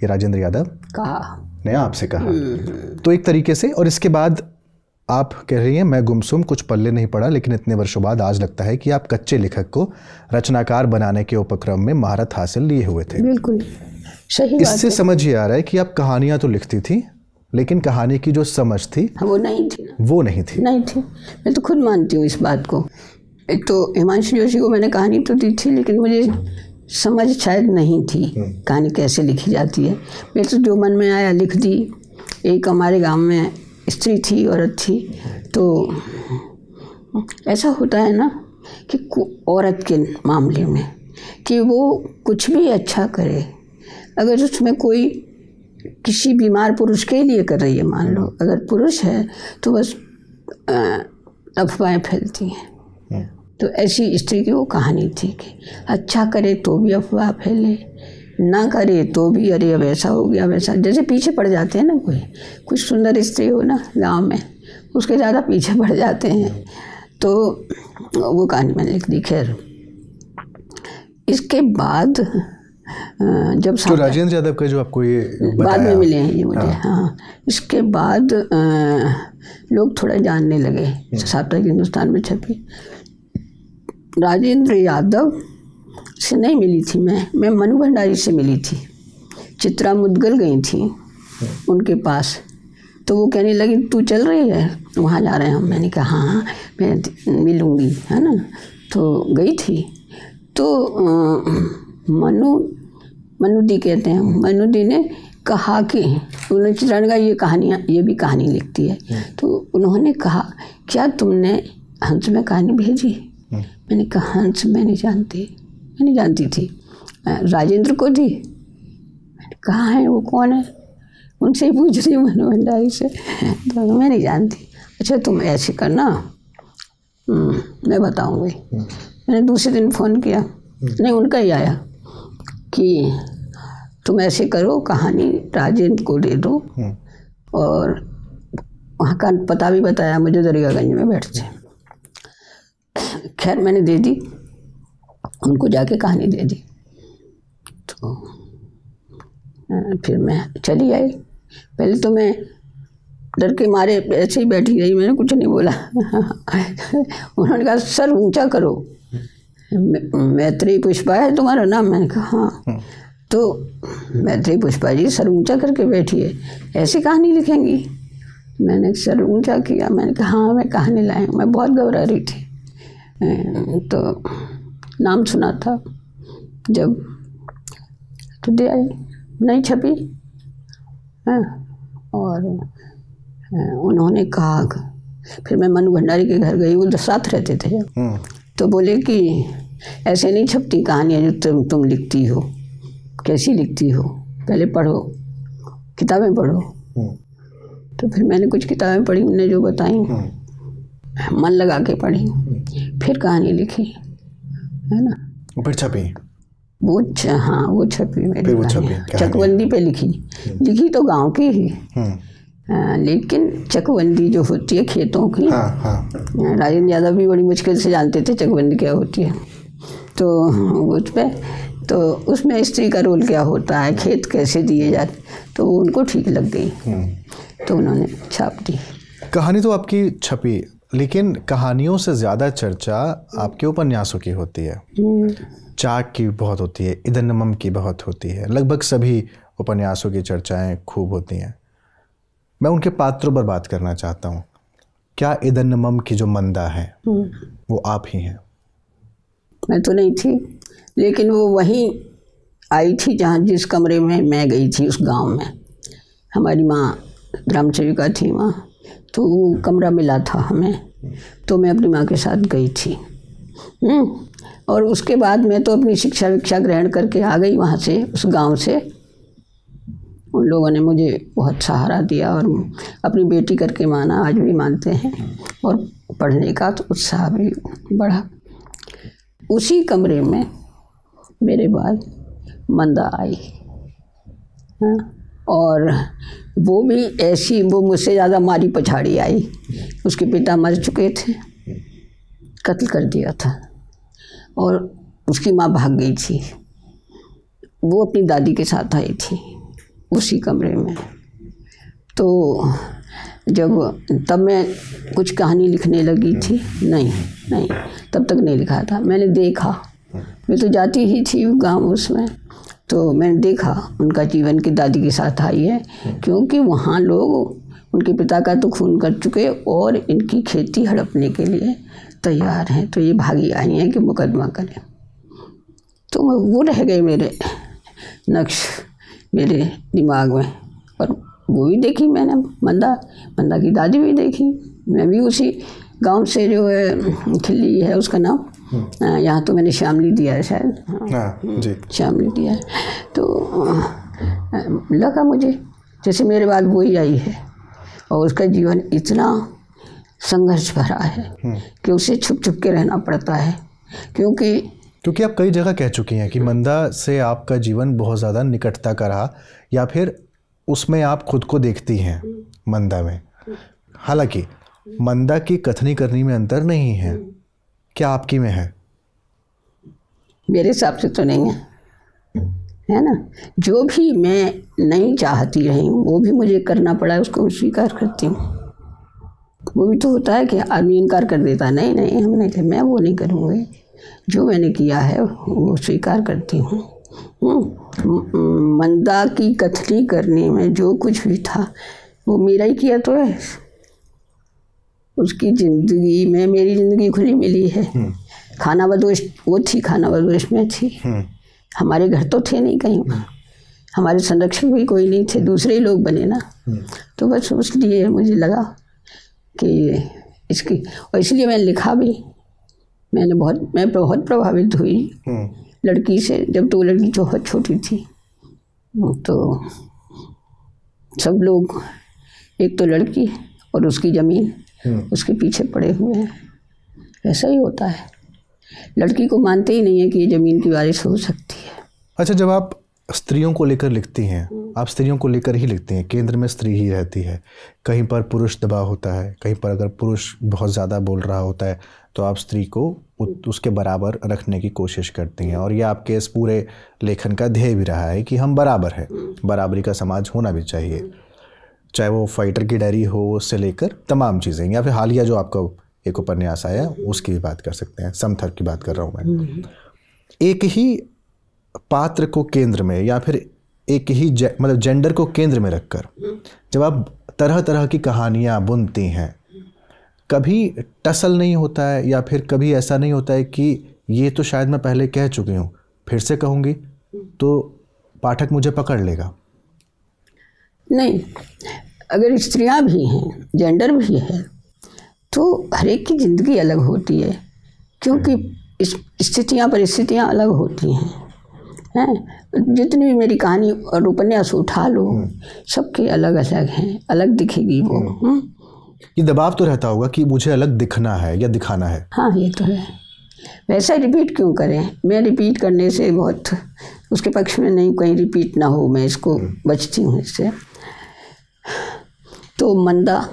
ये राजेंद्र यादव? कहा। ने आपसे कहा। हम्म। तो एक तरीके से और इसके बाद आप कह रही हैं मैं गुमसुम कुछ पल्ले नहीं पड़ा लेकिन इतने वर्षों बाद आज लगता है कि आप कच्चे लेखक को रचनाकार बनाने के उपक्रम में महारत हासिल लिए हुए थे। बिल्कुल। सही इससे समझ ये आ रहा है कि आप कहानियाँ तो लिखती थी लेकिन कहानी की जो समझ थी हाँ, वो नहीं थी वो नहीं थी। नहीं थी। मैं तो खुद मानती हूँ इस बात को। एक तो हिमांशु जोशी को मैंने कहानी तो दी थी लेकिन मुझे समझ शायद नहीं थी हम्म। कहानी कैसे लिखी जाती है। मेरे तो जो मन में आया लिख दी। एक हमारे गाँव में स्त्री थी औरत थी तो ऐसा होता है ना कि औरत के मामले में कि वो कुछ भी अच्छा करे। अगर उसमें कोई किसी बीमार पुरुष के लिए कर रही है मान लो अगर पुरुष है तो बस अफवाहें फैलती हैं। तो ऐसी स्त्री की वो कहानी थी कि अच्छा करे तो भी अफवाह फैले। ना करे तो भी अरे अब ऐसा हो गया वैसा। जैसे पीछे पड़ जाते हैं ना कोई कुछ सुंदर स्त्री हो ना गाँव में उसके ज़्यादा पीछे पड़ जाते हैं। तो वो कहानी मैंने लिख दी खैर। इसके बाद जब तो राजेंद्र यादव का जो आपको ये बाद में मिले हैं ये मुझे हाँ, हाँ इसके बाद लोग थोड़ा जानने लगे साप्ताहिक हिंदुस्तान में छपी। राजेंद्र यादव से नहीं मिली थी मैं। मैं मनु भंडारी से मिली थी। चित्रा मुदगल गई थी उनके पास। तो वो कहने लगी तू चल रही है? वहाँ जा रहे हैं हम। मैंने कहा हाँ मैं मिलूँगी है ना? तो गई थी। तो मनु मनु दी कहते हैं मनु दी ने कहा कि उन्होंने चित्रण का ये कहानियाँ ये भी कहानी लिखती है। तो उन्होंने कहा क्या तुमने हंस में कहानी भेजी? मैंने कहा हंस मैं नहीं जानती। मैं नहीं जानती थी। राजेंद्र को दी। कहाँ है वो कौन है? उनसे ही पूछ रही मनु भंडारी से। तो मैं नहीं जानती। अच्छा तुम ऐसे करना। हम्म, मैं बताऊँगी। मैंने दूसरे दिन फ़ोन किया। नहीं उनका ही आया कि तुम ऐसे करो कहानी राजेंद्र को दे दो। और वहाँ का पता भी बताया मुझे दरियागंज में बैठते खैर मैंने दे दी। उनको जाके कहानी दे दी। तो फिर मैं चली आई। पहले तो मैं डर के मारे ऐसे ही बैठी रही मैंने कुछ नहीं बोला। उन्होंने कहा सर ऊँचा करो। मैत्री पुष्पा है तुम्हारा नाम मैंने कहा हाँ। हम्म। तो मैत्री पुष्पा जी सर ऊँचा करके बैठी है। ऐसी कहानी लिखेंगी? मैंने सर ऊँचा किया। मैंने कहा हाँ मैं कहानी लाई मैं बहुत घबरा रही थी। तो नाम सुना था। जब तो दे आई नहीं छपी? हाँ। और उन्होंने कहा फिर मैं मनु भंडारी के घर गई वो जो साथ रहते थे। हम्म। तो बोले कि ऐसे नहीं छपती कहानियाँ जो तुम तुम लिखती हो। कैसी लिखती हो? पहले पढ़ो। किताबें पढ़ो। तो फिर मैंने कुछ किताबें पढ़ी उन्हें जो बताई। मन लगा के पढ़ी। फिर कहानी लिखी। है ना? फिर छपी। वो हाँ वो छपी मेरी चकबंदी पे लिखी हम्म। लिखी तो गाँव की ही। आ, लेकिन चकबंदी जो होती है खेतों की हाँ, हाँ। राजेंद्र यादव भी बड़ी मुश्किल से जानते थे चकबंदी क्या होती है। तो उस पर तो उसमें स्त्री का रोल क्या होता है खेत कैसे दिए जाते तो वो उनको ठीक लग गई। हम्म। तो उन्होंने छाप दी। कहानी तो आपकी छपी। लेकिन कहानियों से ज़्यादा चर्चा आपके उपन्यासों की होती है। हम्म। चाक की बहुत होती है इदनमम की बहुत होती है। लगभग सभी उपन्यासों की चर्चाएँ खूब होती हैं। मैं उनके पात्रों पर बात करना चाहता हूँ। क्या इदनमम की जो मंदा है हम्म। वो आप ही हैं? मैं तो नहीं थी लेकिन वो वहीं आई थी जहाँ जिस कमरे में मैं गई थी उस गाँव में। हमारी माँ ग्राम सेविका थी वहाँ। तो वो कमरा मिला था हमें। तो मैं अपनी माँ के साथ गई थी। हम्म, और उसके बाद मैं तो अपनी शिक्षा विक्षा ग्रहण करके आ गई वहाँ से उस गाँव से। उन लोगों ने मुझे बहुत सहारा दिया और अपनी बेटी करके माना आज भी मानते हैं। और पढ़ने का तो उत्साह भी बढ़ा। उसी कमरे में मेरे बाद मंदा आई। हाँ। और वो भी ऐसी वो मुझसे ज़्यादा मारी पछाड़ी आई। उसके पिता मर चुके थे। कत्ल कर दिया था। और उसकी माँ भाग गई थी। वो अपनी दादी के साथ आई थी उसी कमरे में। तो जब, तब मैं कुछ कहानी लिखने लगी थी। नहीं नहीं, तब तक नहीं लिखा था। मैंने देखा। मैं तो जाती ही थी गाँव उसमें। तो मैंने देखा, उनका जीवन की दादी के साथ आई है, क्योंकि वहाँ लोग, उनके पिता का तो खून कर चुके और इनकी खेती हड़पने के लिए तैयार हैं तो ये भागी आई हैं कि मुकदमा करें तो वो रह गए मेरे नक्श मेरे दिमाग में और वो भी देखी मैंने, मंदा मंदा की दादी भी देखी, मैं भी उसी गाँव से जो है खिल्ली है, उसका नाम। यहाँ तो मैंने श्यामली दिया है शायद। हाँ, जी। श्यामली दिया है। तो लगा मुझे जैसे मेरे बाद वो ही आई है। और उसका जीवन इतना संघर्ष भरा है कि उसे छुप छुप के रहना पड़ता है। क्योंकि क्योंकि आप कई जगह कह चुकी हैं कि मंदा से आपका जीवन बहुत ज़्यादा निकटता का रहा या फिर उसमें आप खुद को देखती हैं मंदा में। हालाँकि मंदा की कथनी करनी में अंतर नहीं है। क्या आपकी में है? मेरे हिसाब से तो नहीं है। है ना? जो भी मैं नहीं चाहती रही हूँ, वो भी मुझे करना पड़ा है उसको स्वीकार करती हूँ। वो भी तो होता है कि आदमी इनकार कर देता नहीं नहीं, हम नहीं, मैं वो नहीं करूँगी। जो मैंने किया है, वो स्वीकार करती हूँ। मंदा की कथनी करने में जो कुछ भी था, वो मेरा ही किया तो है। उसकी ज़िंदगी में मेरी ज़िंदगी खुली मिली है हम्म। खाना बदोश वो थी खाना बदोश में थी हम्म। हमारे घर तो थे नहीं कहीं हमारे संरक्षक भी कोई नहीं थे दूसरे ही लोग बने ना हम्म। तो बस उस लिए मुझे लगा कि इसकी और इसलिए मैंने लिखा भी मैंने बहुत मैं बहुत प्रभावित हुई लड़की से जब तो लड़की बहुत छोटी थी तो सब लोग एक तो लड़की और उसकी ज़मीन। उसके पीछे पड़े हुए हैं। ऐसा ही होता है। लड़की को मानते ही नहीं है कि ये ज़मीन की बारिश हो सकती है। अच्छा जब आप स्त्रियों को लेकर लिखती हैं हम्म। आप स्त्रियों को लेकर ही लिखती हैं केंद्र में स्त्री ही रहती है। कहीं पर पुरुष दबाव होता है कहीं पर अगर पुरुष बहुत ज़्यादा बोल रहा होता है तो आप स्त्री को उसके बराबर रखने की कोशिश करती हैं। और ये आपके इस पूरे लेखन का ध्येय भी रहा है कि हम बराबर हैं। हम्म। बराबरी का समाज होना भी चाहिए। चाहे वो फाइटर की डायरी हो उससे लेकर तमाम चीज़ें या फिर हालिया जो आपका एक उपन्यास आया उसकी भी बात कर सकते हैं। समथर की बात कर रहा हूँ मैं। एक ही पात्र को केंद्र में या फिर एक ही जे, मतलब जेंडर को केंद्र में रखकर जब आप तरह तरह की कहानियाँ बुनती हैं कभी टसल नहीं होता है या फिर कभी ऐसा नहीं होता है कि ये तो शायद मैं पहले कह चुकी हूँ फिर से कहूँगी तो पाठक मुझे पकड़ लेगा। नहीं अगर स्त्रियाँ भी हैं जेंडर भी है तो हर एक की ज़िंदगी अलग होती है क्योंकि स्थितियाँ परिस्थितियाँ अलग होती हैं। हैं? जितनी भी मेरी कहानी और उपन्यास उठा लो सबके अलग अलग हैं अलग दिखेगी वो। हम्म। हम्म। ये दबाव तो रहता होगा कि मुझे अलग दिखना है या दिखाना है। हाँ ये तो है। वैसे रिपीट क्यों करें? मैं रिपीट करने से बहुत उसके पक्ष में नहीं कहीं रिपीट ना हो मैं इसको हम्म। बचती हूँ इससे। तो मंदा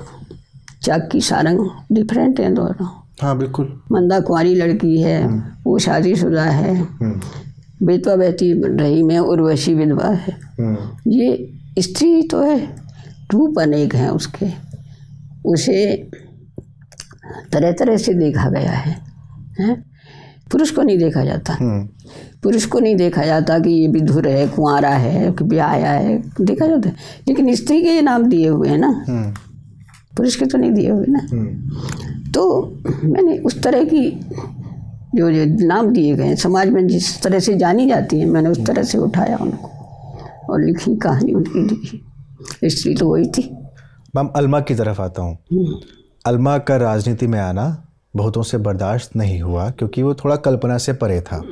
चाक की सारंग डिफरेंट हैं दोनों। हाँ बिल्कुल। मंदा कुंवारी लड़की है हम्म। वो शादीशुदा है। बेतवा विधवा बहती रही में उर्वशी विधवा है। हम्म। ये स्त्री तो है रूप अनेक हैं उसके। उसे तरह तरह से देखा गया है, है? पुरुष को नहीं देखा जाता। पुरुष को नहीं देखा जाता कि ये विधुर है कुंवारा है कि ब्याया है देखा जाता है। लेकिन स्त्री के ये नाम दिए हुए हैं ना। हम्म। पुरुष के तो नहीं दिए हुए ना। हम्म। तो मैंने उस तरह की जो जो नाम दिए गए हैं समाज में जिस तरह से जानी जाती है मैंने उस तरह से उठाया उनको और लिखी कहानी उनकी लिखी। स्त्री तो वही थी। मैम अलमा की तरफ़ आता हूँ। हम्म। अलमा का राजनीति में आना बहुतों से बर्दाश्त नहीं हुआ क्योंकि वो थोड़ा कल्पना से परे था।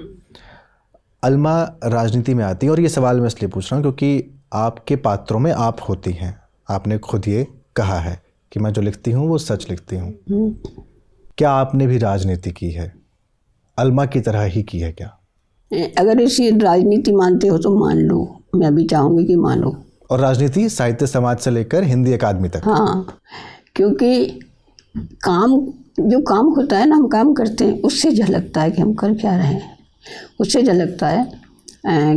अलमा राजनीति में आती है और ये सवाल मैं इसलिए पूछ रहा हूँ क्योंकि आपके पात्रों में आप होती हैं। आपने खुद ये कहा है कि मैं जो लिखती हूँ वो सच लिखती हूँ। क्या आपने भी राजनीति की है? अलमा की तरह ही की है क्या? अगर इसी राजनीति मानते हो तो मान लो। मैं भी चाहूँगी कि मानो। और राजनीति साहित्य समाज से लेकर हिंदी अकादमी तक? हाँ क्योंकि काम जो काम होता है ना हम काम करते हैं उससे झलकता है कि हम कर क्या रहे हैं। उससे झलकता है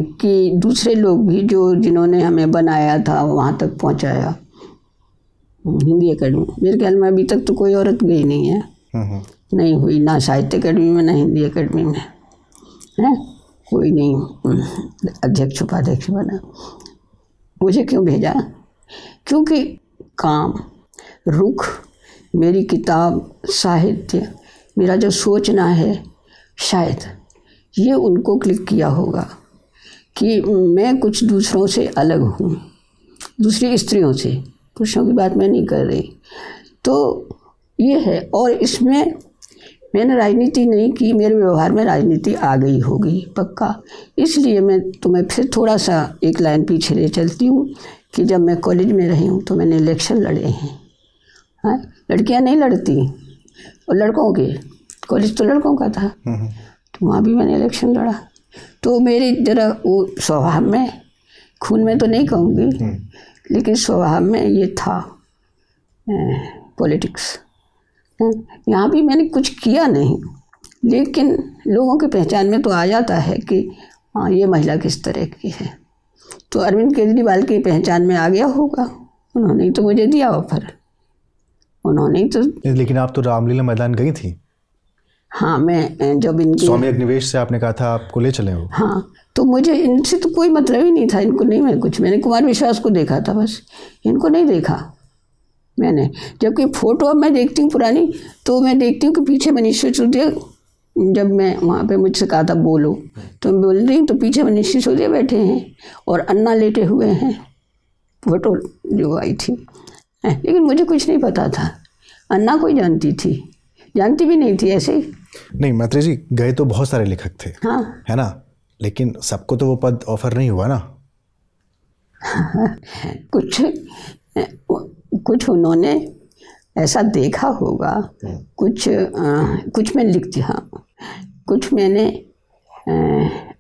कि दूसरे लोग भी जो जिन्होंने हमें बनाया था वहाँ तक पहुँचाया। हिंदी अकेडमी मेरे ख्याल में अभी तक तो कोई औरत गई नहीं है। हम्म, हम्म। नहीं हुई ना साहित्य अकेडमी में ना हिंदी अकेडमी में। है? कोई नहीं। अध्यक्ष उपाध्यक्ष बना। मुझे क्यों भेजा? क्योंकि काम रुख मेरी किताब साहित्य मेरा जो सोचना है शायद ये उनको क्लिक किया होगा कि मैं कुछ दूसरों से अलग हूँ, दूसरी स्त्रियों से, पुरुषों की बात मैं नहीं कर रही। तो ये है और इसमें मैंने राजनीति नहीं की, मेरे व्यवहार में राजनीति आ गई होगी, पक्का। इसलिए मैं तुम्हें फिर थोड़ा सा एक लाइन पीछे ले चलती हूँ कि जब मैं कॉलेज में रही हूँ तो मैंने इलेक्शन लड़े हैं। हाँ लड़कियाँ नहीं लड़ती, और लड़कों के कॉलेज तो लड़कों का था। तो वहाँ भी मैंने इलेक्शन लड़ा। तो मेरी जरा वो स्वभाव में खून में तो नहीं कहूँगी लेकिन स्वभाव में ये था पॉलिटिक्स यहाँ भी मैंने कुछ किया नहीं लेकिन लोगों की पहचान में तो आ जाता है कि हाँ ये महिला किस तरह की है। तो अरविंद केजरीवाल की पहचान में आ गया होगा। उन्होंने तो मुझे दिया ऑफ़र उन्होंने तो लेकिन आप तो रामलीला मैदान गई थी। हाँ मैं जब इनकी स्वामी अग्निवेश से आपने कहा था आपको ले चले हो। हाँ तो मुझे इनसे तो कोई मतलब ही नहीं था इनको नहीं मैं कुछ मैंने कुमार विश्वास को देखा था बस इनको नहीं देखा। मैंने जबकि फ़ोटो अब मैं देखती हूँ पुरानी तो मैं देखती हूँ कि पीछे मनीष सिसोदिया जब मैं वहाँ पे मुझसे कहा था बोलो तो मैं बोल रही हूँ तो पीछे मनीष सिसोदिया बैठे हैं और अन्ना लेटे हुए हैं। फ़ोटो जो आई थी। लेकिन मुझे कुछ नहीं पता था। अन्ना कोई जानती थी जानती भी नहीं थी ऐसे ही। नहीं मैत्री जी गए तो बहुत सारे लेखक थे हाँ। है ना? लेकिन सबको तो वो पद ऑफ़र नहीं हुआ ना? कुछ कुछ उन्होंने ऐसा देखा होगा कुछ आ, कुछ मैं लिखती हाँ। कुछ मैंने आ,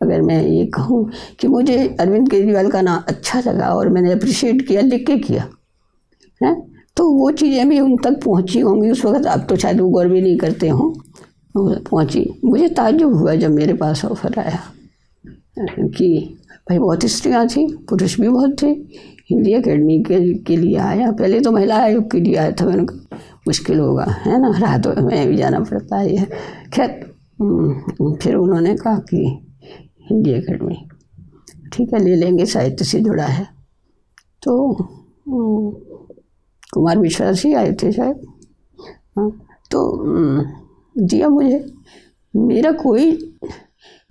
अगर मैं ये कहूँ कि मुझे अरविंद केजरीवाल का नाम अच्छा लगा और मैंने अप्रिशिएट किया लिख के किया है? तो वो चीज़ें भी उन तक पहुँची होंगी उस वक्त। अब तो शायद वो गौर भी नहीं करते हों। पहुँची। मुझे ताजुब हुआ जब मेरे पास ऑफ़र आया। कि भाई बहुत स्त्रियाँ थी पुरुष भी बहुत थे। हिंदी अकेडमी के, के लिए आया। पहले तो महिला आयोग के लिए आया था। मैंने कहा मुश्किल होगा है ना? रात में भी जाना पड़ता है। खैर हम्म, फिर उन्होंने कहा कि हिंदी अकेडमी ठीक है ले लेंगे साहित्य से जुड़ा है। तो हम्म, कुमार विश्वास ही आए थे शायद। हाँ तो हम्म, दिया मुझे। मेरा कोई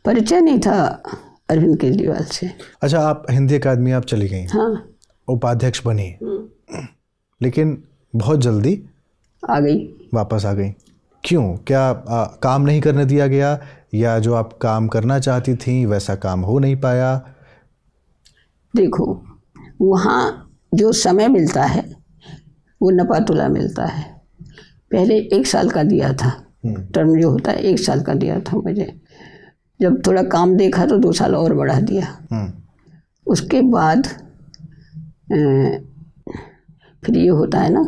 परिचय नहीं था अरविंद केजरीवाल से। अच्छा आप हिंदी अकादमी आप चली गई? हाँ। उपाध्यक्ष बनी। लेकिन बहुत जल्दी आ गई। वापस आ गई। क्यों? क्या आ, काम नहीं करने दिया गया? या जो आप काम करना चाहती थी वैसा काम हो नहीं पाया? देखो वहाँ जो समय मिलता है वो नपातुला मिलता है। पहले एक साल का दिया था। टर्म जो होता है एक साल का दिया था मुझे। जब थोड़ा काम देखा तो दो साल और बढ़ा दिया। हम्म। उसके बाद फिर ये होता है ना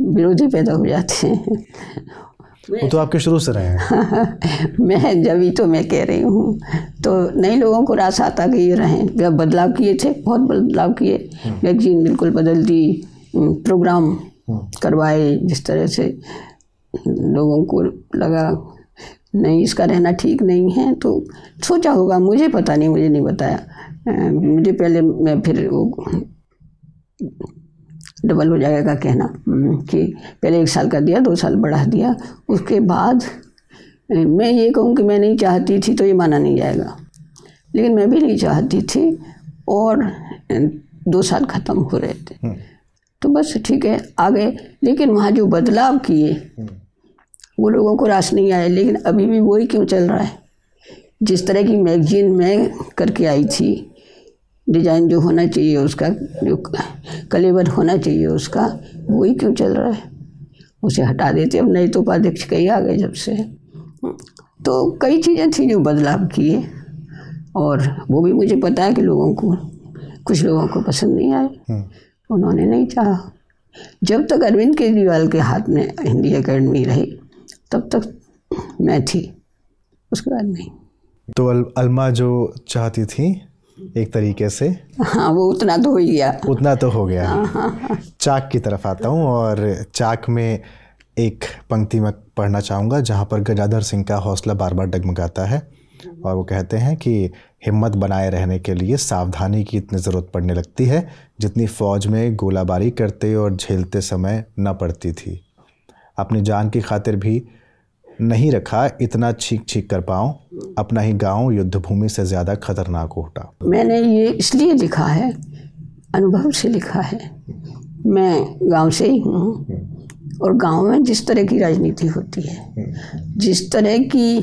विरोधी पैदा हो जाते हैं। वो तो आपके शुरू से रहे हैं। मैं जब ही तो मैं कह रही हूँ तो नए लोगों को रास आता कि ये रहें। जब बदलाव किए थे बहुत बदलाव किए। मैगजीन बिल्कुल बदल दी प्रोग्राम करवाए जिस तरह से लोगों को लगा नहीं इसका रहना ठीक नहीं है। तो सोचा होगा मुझे पता नहीं मुझे नहीं बताया। मुझे पहले मैं फिर वो डबल हो जाएगा कहना हम्म, कि पहले एक साल का दिया दो साल बढ़ा दिया। उसके बाद मैं ये कहूँ कि मैं नहीं चाहती थी तो ये माना नहीं जाएगा। लेकिन मैं भी नहीं चाहती थी और दो साल ख़त्म हो रहे थे। हम्म। तो बस ठीक है आ गए लेकिन वहाँ जो बदलाव किए वो लोगों को रास नहीं आया लेकिन अभी भी वही क्यों चल रहा है? जिस तरह की मैगजीन में करके आई थी डिज़ाइन जो होना चाहिए उसका जो कलेवर होना चाहिए उसका वही क्यों चल रहा है? उसे हटा देते अब नहीं तो उपाध्यक्ष कई आ गए जब से। तो कई चीज़ें थी जो बदलाव किए और वो भी मुझे पता है कि लोगों को कुछ लोगों को पसंद नहीं आए। हम्म। उन्होंने नहीं चाहा। जब तक अरविंद केजरीवाल के हाथ में हिंदी अकेडमी रही तब तक मैं थी। उसके बाद नहीं। तो अल, अलमा जो चाहती थी एक तरीके से। हाँ वो उतना तो हो गया। उतना तो हो गया। हाँ, हाँ, हाँ। चाक की तरफ़ आता हूँ और चाक में एक पंक्ति में पढ़ना चाहूँगा जहाँ पर गजाधर सिंह का हौसला बार बार डगमगाता है और वो कहते हैं कि हिम्मत बनाए रहने के लिए सावधानी की इतनी ज़रूरत पड़ने लगती है जितनी फ़ौज में गोलाबारी करते और झेलते समय न पड़ती थी। अपनी जान की खातिर भी नहीं रखा इतना छीक छीक कर पाऊँ अपना ही गाँव युद्ध भूमि से ज़्यादा खतरनाक होता। मैंने ये इसलिए लिखा है अनुभव से लिखा है मैं गाँव से ही हूँ और गाँव में जिस तरह की राजनीति होती है जिस तरह की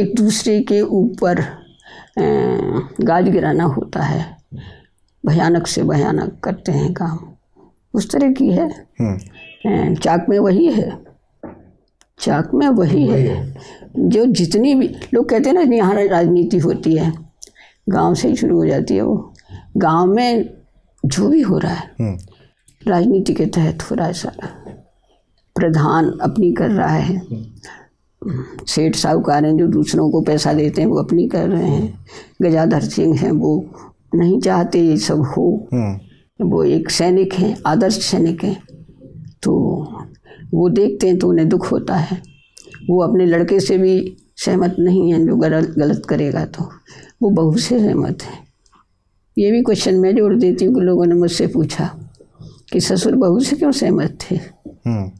एक दूसरे के ऊपर गाज गिराना होता है भयानक से भयानक करते हैं काम उस तरह की है। चाक में वही है। चाक में वही है। जो जितनी भी लोग कहते हैं ना यहाँ राजनीति होती है। गाँव से ही शुरू हो जाती है वो। गाँव में जो भी हो रहा है हम्म, राजनीति के तहत हो रहा है सारा। प्रधान अपनी कर रहा है। सेठ साहूकार हैं जो दूसरों को पैसा देते हैं वो अपनी कर रहे हैं। गजाधर सिंह हैं वो नहीं चाहते ये सब हो। हम्म, वो एक सैनिक हैं आदर्श सैनिक हैं। तो वो देखते हैं तो उन्हें दुख होता है। वो अपने लड़के से भी सहमत नहीं है जो गलत गलत करेगा तो। वो बहू से सहमत है। ये भी क्वेश्चन मैं जोड़ देती हूँ कि लोगों ने मुझसे पूछा कि ससुर बहू से क्यों सहमत थे? हम्म।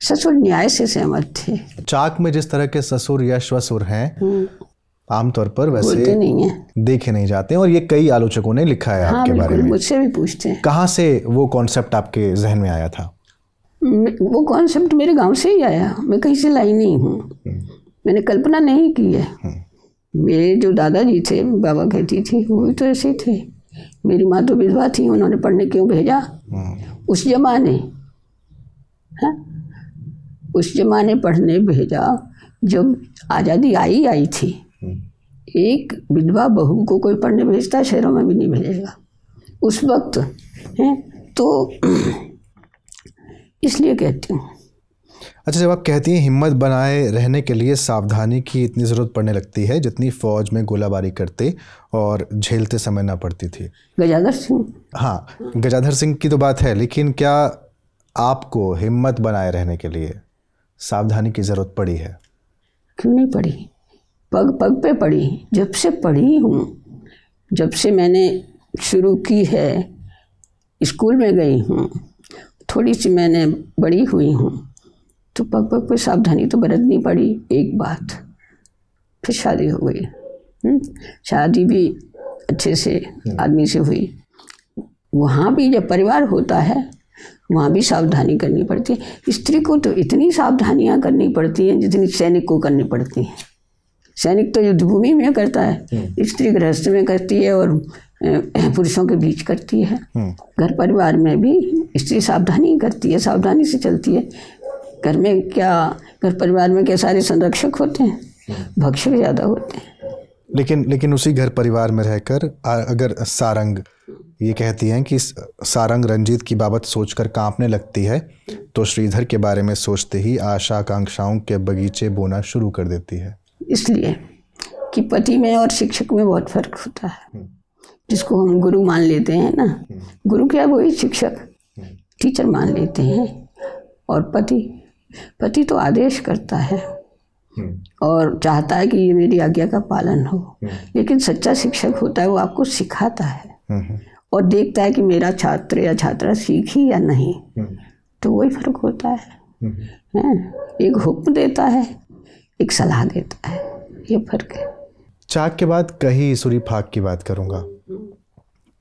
ससुर न्याय से सहमत थे। चाक में जिस तरह के ससुर या श्वसुर हैं आमतौर पर वैसे नहीं है। देखे नहीं जाते और ये कई आलोचकों ने लिखा है हाँ आपके बारे में। मुझसे भी पूछते हैं। कहाँ से वो कॉन्सेप्ट आपके जहन में आया था? वो कॉन्सेप्ट मेरे गाँव से ही आया। मैं कहीं से लाई नहीं हूँ। मैंने कल्पना नहीं की है। मेरे जो दादाजी थे बाबा कहती थी वो भी तो ऐसे थे। मेरी माँ तो विधवा थी उन्होंने पढ़ने क्यों भेजा? उस जमाने हाँ? उस जमाने पढ़ने भेजा जब आज़ादी आई आई थी। एक विधवा बहू को कोई पढ़ने भेजता है, शहरों में भी नहीं भेजेगा। उस वक्त है? तो इसलिए कहती हूँ। अच्छा जब आप कहती हैं हिम्मत बनाए रहने के लिए सावधानी की इतनी ज़रूरत पड़ने लगती है जितनी फ़ौज में गोलाबारी करते और झेलते समय ना पड़ती थी। गजाधर सिंह। हाँ गजाधर सिंह की तो बात है लेकिन क्या आपको हिम्मत बनाए रहने के लिए सावधानी की ज़रूरत पड़ी है? क्यों नहीं पड़ी? पग पग पे पड़ी जब से पढ़ी हूँ जब से मैंने शुरू की है स्कूल में गई हूँ थोड़ी सी मैंने बड़ी हुई हूँ। तो पग पग पर सावधानी तो बरतनी पड़ी एक बात। फिर शादी हो गई। हम्म, शादी भी अच्छे से आदमी से हुई। वहाँ भी जब परिवार होता है वहाँ भी सावधानी करनी पड़ती है। स्त्री को तो इतनी सावधानियाँ करनी पड़ती हैं जितनी सैनिक को करनी पड़ती हैं। सैनिक तो युद्धभूमि में करता है स्त्री गृहस्थ में करती है और पुरुषों के बीच करती है। घर परिवार में भी स्त्री सावधानी करती है सावधानी से चलती है। घर में क्या घर परिवार में क्या सारे संरक्षक होते हैं? भक्षक ज़्यादा होते हैं। लेकिन लेकिन उसी घर परिवार में रहकर अगर सारंग ये कहती हैं कि सारंग रंजीत की बाबत सोचकर कांपने लगती है तो श्रीधर के बारे में सोचते ही आशा आकांक्षाओं के बगीचे बोना शुरू कर देती है। इसलिए कि पति में और शिक्षक में बहुत फ़र्क होता है। जिसको हम गुरु मान लेते हैं ना गुरु क्या वही शिक्षक टीचर मान लेते हैं। और पति पति तो आदेश करता है और चाहता है कि ये मेरी आज्ञा का पालन हो। लेकिन सच्चा शिक्षक होता है वो आपको सिखाता है हम्म, और देखता है कि मेरा छात्र या छात्रा सीखी या नहीं। तो वही फ़र्क होता है। हैं? एक हुक्म देता है एक सलाह देता है। ये फ़र्क है। चाक के बाद कही सुरी फाक की बात करूँगा।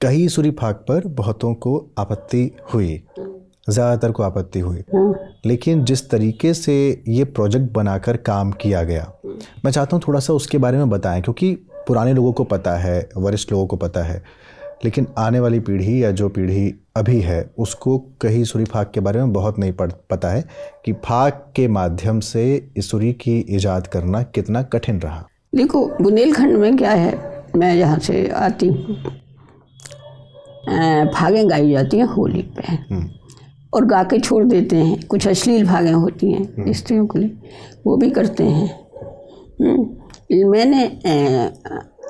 कही सुरी फाक पर बहुतों को आपत्ति हुई। ज़्यादातर को आपत्ति हुई। लेकिन जिस तरीके से ये प्रोजेक्ट बनाकर काम किया गया, मैं चाहता हूँ थोड़ा सा उसके बारे में बताएँ, क्योंकि पुराने लोगों को पता है, वरिष्ठ लोगों को पता है। लेकिन आने वाली पीढ़ी या जो पीढ़ी अभी है, उसको कहीं सुरी फाक के बारे में बहुत नहीं पता है कि फाक के माध्यम से सुरी की ईजाद करना कितना कठिन रहा। देखो, बुंदेलखंड में क्या है, मैं यहाँ से आती हूँ। भागें गाई जाती हैं होली पे। और गा के छोड़ देते हैं। कुछ अश्लील भागें होती हैं स्त्रियों के लिए। वो भी करते हैं। हम्म, मैंने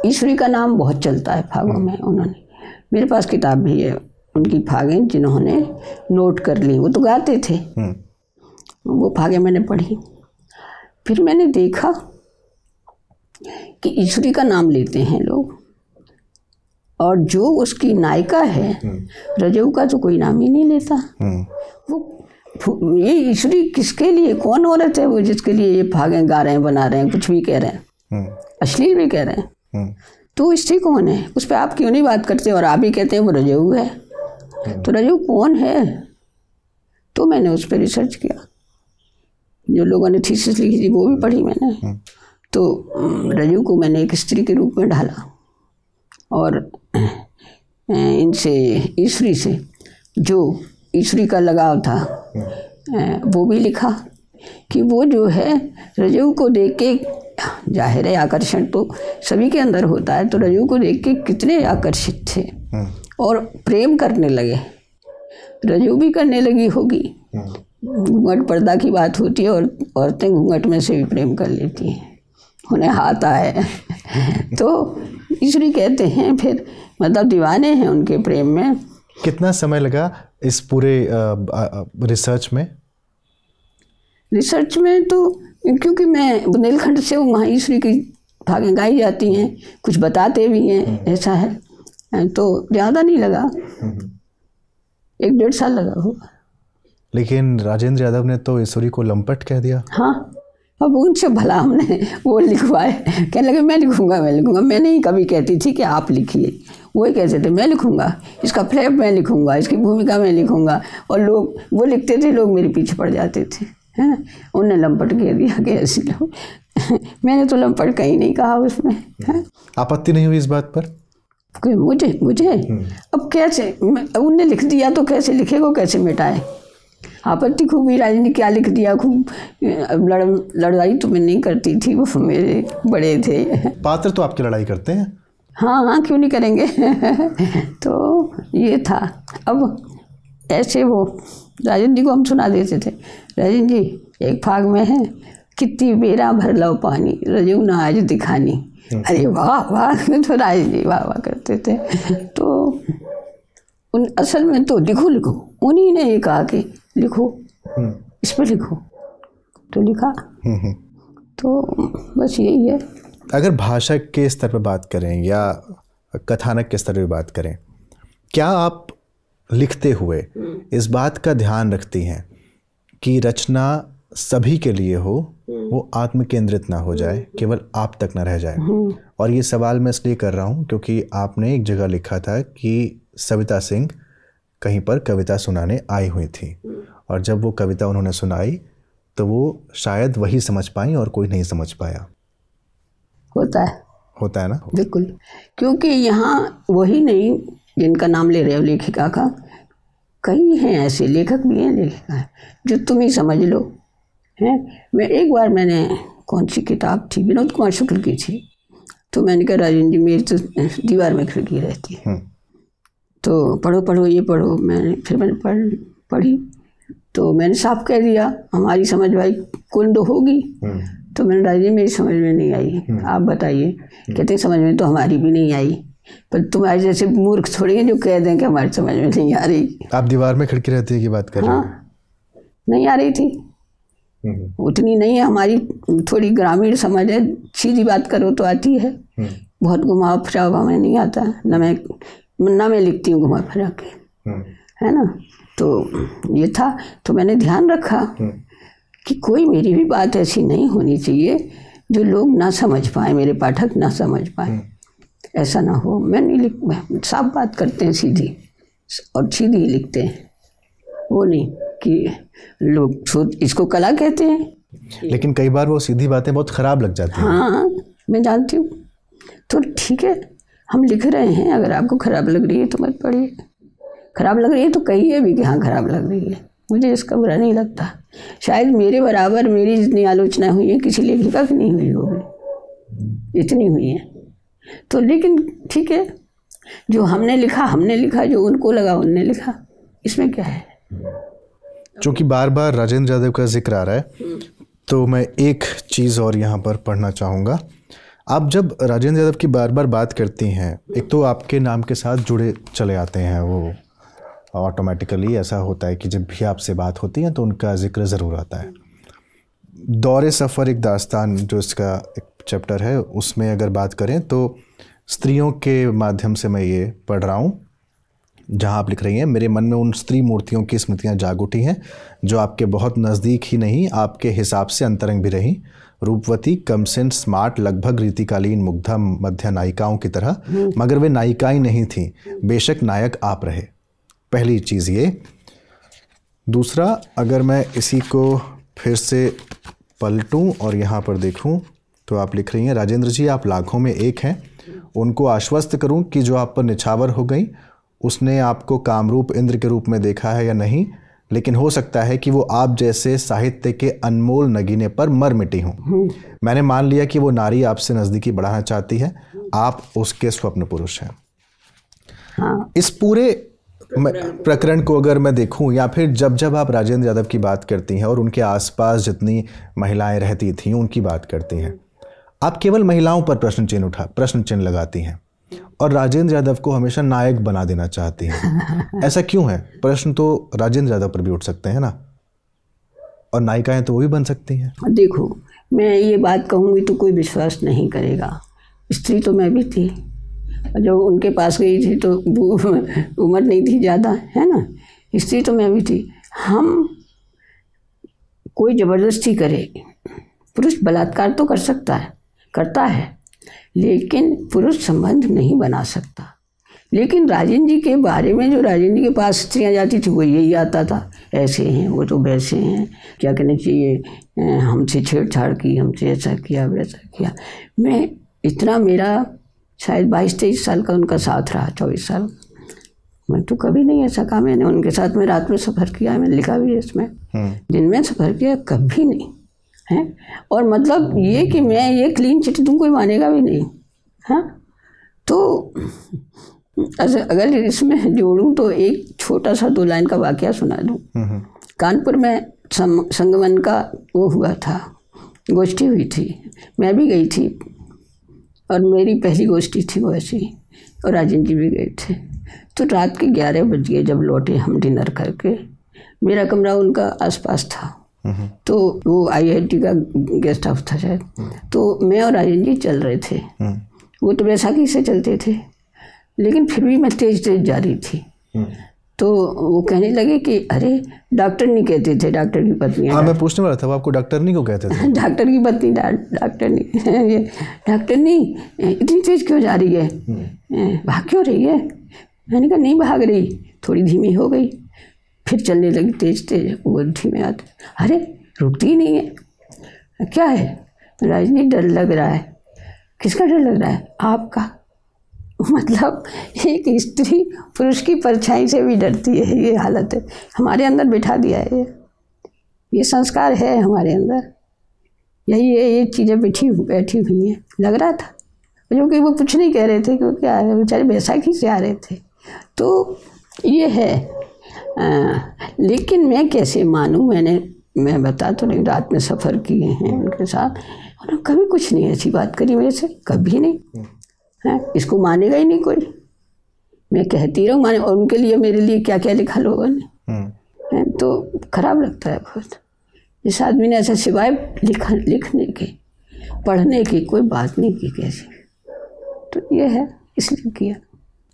ईश्वरी का नाम बहुत चलता है फागों में उन्होंने। मेरे पास किताब भी है उनकी फागें जिन्होंने नोट कर ली। वो तो गाते थे। हम्म, वो फागे मैंने पढ़ी। फिर मैंने देखा कि ईश्वरी का नाम लेते हैं लोग। और जो उसकी नायिका है रजऊ का तो कोई नाम ही नहीं लेता। हम्म, वो ये ईश्वरी किसके लिए कौन औरत है वो जिसके लिए ये फागे गा रहे हैं बना रहे हैं कुछ भी कह रहे हैं? हम्म, अश्लील भी कह रहे हैं। हम्म, तो स्त्री कौन है? उस पर आप क्यों नहीं बात करते और आप ही कहते हैं वो रजऊ है? तो रजू कौन है? तो मैंने उस पर रिसर्च किया। जो लोगों ने थीसिस लिखी थी वो भी पढ़ी मैंने। तो रजू को मैंने एक स्त्री के रूप में ढाला। और इनसे ईश्वरी से जो ईश्वरी का लगाव था वो भी लिखा कि वो जो है रजू को देख के ज़ाहिर है आकर्षण तो सभी के अंदर होता है तो रजू को देख के कितने आकर्षित थे और प्रेम करने लगे। रजू भी करने लगी होगी। घूंघट पर्दा की बात होती है और औरतें घूंघट में से भी प्रेम कर लेती हैं। उन्हें हाथ आए। तो इसलिए कहते हैं फिर मतलब दीवाने हैं उनके प्रेम में। कितना समय लगा इस पूरे रिसर्च में? रिसर्च में तो क्योंकि मैं बुंदेलखंड से हूँ वहाँ ईश्वरी की भागें गाई जाती हैं कुछ बताते भी हैं ऐसा है। तो ज़्यादा नहीं लगा। एक डेढ़ साल लगा होगा। लेकिन राजेंद्र यादव ने तो ईश्वरी को लंपट कह दिया। हाँ। अब उनसे भला हमने वो लिखवाए। कहने लगे मैं लिखूँगा मैं लिखूँगा। मैं नहीं कभी कहती थी कि आप लिखिए। वही कहते थे मैं लिखूँगा इसका फ्लैप मैं लिखूँगा इसकी भूमिका मैं लिखूँगा। और लोग वो लिखते थे लोग मेरे पीछे पड़ जाते थे हैं उनने लंपट कह दिया कि ऐसे लोग। मैंने तो लंपट कहीं नहीं कहा उसमें है? आपत्ति नहीं हुई इस बात पर? मुझे मुझे? अब कैसे? उनने लिख दिया तो कैसे लिखेगा कैसे मिटाए? आपत्ति खूब राज ने क्या लिख दिया? खूब लड़ लड़ाई तो मैं नहीं करती थी वो मेरे बड़े थे। पात्र तो आपकी लड़ाई करते हैं? हाँ हाँ क्यों नहीं करेंगे? तो ये था। अब ऐसे वो राजन जी को हम सुना देते थे। राजन जी एक फाग में है कितनी बेरा भर लो पानी रजू न आज दिखानी। अरे वाह वाह तो राजन जी वाह वाह करते थे। तो उन असल में तो लिखो लिखो उन्हीं ने ये कहा कि लिखो। इस पर लिखो। तो लिखा। हम्म, हम्म। तो बस यही है। अगर भाषा के स्तर पर बात करें या कथानक के स्तर पर बात करें क्या आप लिखते हुए इस बात का ध्यान रखती हैं कि रचना सभी के लिए हो वो आत्म केंद्रित ना हो जाए केवल आप तक ना रह जाए? और ये सवाल मैं इसलिए कर रहा हूँ क्योंकि आपने एक जगह लिखा था कि सविता सिंह कहीं पर कविता सुनाने आई हुई थी। और जब वो कविता उन्होंने सुनाई तो वो शायद वही समझ पाई और कोई नहीं समझ पाया। होता है। होता है ना? बिल्कुल। क्योंकि यहाँ वही नहीं जिनका नाम ले रहे हो लेखिका का कई हैं ऐसे लेखक भी हैं लेखिका हैं जो तुम ही समझ लो हैं। मैं एक बार मैंने कौन सी किताब थी? विनोद कुमार शुक्ल की थी। तो मैंने कहा राजेंद्र जी मेरी तो दीवार में खिड़की रहती है। हम्म, तो पढ़ो पढ़ो ये पढ़ो। मैंने फिर मैंने पढ़ पढ़ी। तो मैंने साफ़ कह दिया हमारी समझ भाई कुंड होगी। हम्म, तो मैंने राज़ी मेरी समझ में नहीं आई। आप बताइए कहते समझ में तो हमारी भी नहीं आई। पर तुम्हारे जैसे मूर्ख थोड़ी है जो कह दें कि हमारी समझ में नहीं आ रही। आप दीवार में खिड़की रहती है की बात कर रहे हाँ? नहीं आ रही थी। हम्म, उतनी नहीं है। हमारी थोड़ी ग्रामीण समझ है। सीधी बात करो तो आती है। हम्म, बहुत घुमाव फिरा हुआ में नहीं आता। न मैं न मैं लिखती हूँ घुमा फिरा के। हम्म, है ना? तो ये था। तो मैंने ध्यान रखा हम्म, कि कोई मेरी भी बात ऐसी नहीं होनी चाहिए जो लोग ना समझ पाए मेरे पाठक ना समझ पाए। ऐसा ना हो। मैं नहीं लिख साफ़ बात करते हैं सीधी और सीधी लिखते हैं। वो नहीं कि लोग सोच इसको कला कहते हैं। लेकिन कई बार वो सीधी बातें बहुत खराब लग जाती हैं। हाँ मैं जानती हूँ। तो ठीक है। हम लिख रहे हैं अगर आपको खराब लग रही है तो मत पढ़िए। खराब लग रही है तो कहिए भी कि हाँ खराब लग रही है। मुझे इसका बुरा नहीं लगता। शायद मेरे बराबर मेरी जितनी आलोचना हुई है किसी लेखिका की नहीं हुई होगी। इतनी हुई है। तो लेकिन ठीक है जो हमने लिखा हमने लिखा जो उनको लगा उनने लिखा। इसमें क्या है? चूँकि बार बार राजेंद्र यादव का ज़िक्र आ रहा है तो मैं एक चीज़ और यहाँ पर पढ़ना चाहूँगा। आप जब राजेंद्र यादव की बार बार बात करती हैं, एक तो आपके नाम के साथ जुड़े चले आते हैं वो। ऑटोमेटिकली ऐसा होता है कि जब भी आपसे बात होती है तो उनका ज़िक्र ज़रूर आता है। दौरे सफ़र एक दास्तान, जो इसका एक चैप्टर है, उसमें अगर बात करें तो स्त्रियों के माध्यम से मैं ये पढ़ रहा हूँ, जहाँ आप लिख रही हैं, मेरे मन में उन स्त्री मूर्तियों की स्मृतियाँ जाग उठी हैं, जो आपके बहुत नज़दीक ही नहीं, आपके हिसाब से अंतरंग भी रहीं। रूपवती, कमसिन, स्मार्ट, लगभग रीतिकालीन, मुग्धा, मध्य नायिकाओं की तरह, मगर वे नायिकाएँ नहीं थीं। बेशक नायक आप रहे। पहली चीज़ ये। दूसरा, अगर मैं इसी को फिर से पलटूं और यहाँ पर देखूँ तो आप लिख रही हैं, राजेंद्र जी, आप लाखों में एक हैं। उनको आश्वस्त करूँ कि जो आप पर निछावर हो गई, उसने आपको कामरूप इंद्र के रूप में देखा है या नहीं? लेकिन हो सकता है कि वो आप जैसे साहित्य के अनमोल नगीने पर मर मिटी हूँ। मैंने मान लिया कि वो नारी आपसे नज़दीकी बढ़ाना चाहती है। आप उसके स्वप्न पुरुष हैं। हाँ। इस पूरे प्रकरण को अगर मैं देखूँ या फिर जब जब आप राजेंद्र यादव की बात करती हैं और उनके आसपास जितनी महिलाएँ रहती थीं उनकी बात करती हैं आप केवल महिलाओं पर प्रश्न चिन्ह उठा प्रश्न चिन्ह लगाती हैं। और राजेंद्र यादव को हमेशा नायक बना देना चाहती हैं। ऐसा क्यों है? प्रश्न तो राजेंद्र यादव पर भी उठ सकते हैं ना? और नायिकाएँ तो वो भी बन सकती हैं। देखो मैं ये बात कहूँगी तो कोई विश्वास नहीं करेगा। स्त्री तो मैं भी थी। जब उनके पास गई थी तो उम्र नहीं थी ज़्यादा है ना? स्त्री तो मैं भी थी। हम कोई ज़बरदस्ती करे पुरुष बलात्कार तो कर सकता है करता है। लेकिन पुरुष संबंध नहीं बना सकता। लेकिन राजेंद्र जी के बारे में जो राजेंद्र जी के पास स्त्रियाँ जाती थी वो यही आता था। ऐसे हैं वो तो वैसे हैं। क्या कहना चाहिए? हमसे छेड़छाड़ की हमसे ऐसा किया वैसा किया। मैं इतना मेरा शायद बाईस तेईस साल का उनका साथ रहा चौबीस साल। मैं तो कभी नहीं ऐसा कहा। मैंने उनके साथ में रात में सफ़र किया मैंने लिखा भी है इसमें। दिन में सफ़र किया कभी नहीं। है? और मतलब ये कि मैं ये क्लीन चिट दूँ कोई मानेगा भी नहीं हाँ? तो अगर अगर इसमें जोड़ूं तो एक छोटा सा दो लाइन का वाक्य सुना दूँ। कानपुर में संगमन का वो हुआ था गोष्ठी हुई थी। मैं भी गई थी और मेरी पहली गोष्ठी थी वो ऐसी और राजन जी भी गए थे। तो रात के ग्यारह बज गए जब लौटे हम डिनर करके। मेरा कमरा उनका आसपास था। तो वो आईआईटी का गेस्ट हाउस था शायद। तो मैं और राजन जी चल रहे थे। वो तो बैसाखी से चलते थे। लेकिन फिर भी मैं तेज तेज जा रही थी। तो वो कहने लगे कि अरे डॉक्टर नहीं कहते थे डॉक्टर की पत्नी हाँ मैं पूछने वाला था वो आपको डॉक्टर नहीं को कहते थे? डॉक्टर की पत्नी डॉक्टर नहीं। ये डॉक्टर नहीं इतनी तेज क्यों जा रही है? भाग क्यों रही है? मैंने कहा नहीं भाग रही थोड़ी धीमी हो गई। फिर चलने लगी तेज तेज, वो धीमे आते अरे, रुकती नहीं है। क्या है? राजनी डर लग रहा है। किसका डर लग रहा है? आपका। मतलब एक स्त्री पुरुष की परछाई से भी डरती है, ये हालत है। हमारे अंदर बिठा दिया है ये। ये संस्कार है हमारे अंदर। यही ये ये चीज़ें बैठी बैठी हुई हैं। लग रहा था। जो कि वो कुछ नहीं कह रहे थे, क्योंकि बेचारे बैसाखी से आ रहे थे। तो ये है। आ, लेकिन मैं कैसे मानूँ? मैंने मैं बता तो नहीं रात में सफ़र किए हैं उनके साथ उन्होंने कभी कुछ नहीं ऐसी बात करी मेरे से कभी नहीं। है? इसको मानेगा ही नहीं कोई। मैं कहती रहूँ माने और उनके लिए मेरे लिए क्या क्या लिखा लोगों ने? हम्म। तो खराब लगता है बहुत। इस आदमी ने ऐसा सिवाय लिख लिखने के पढ़ने की कोई बात नहीं की कैसी। तो ये है इसलिए किया।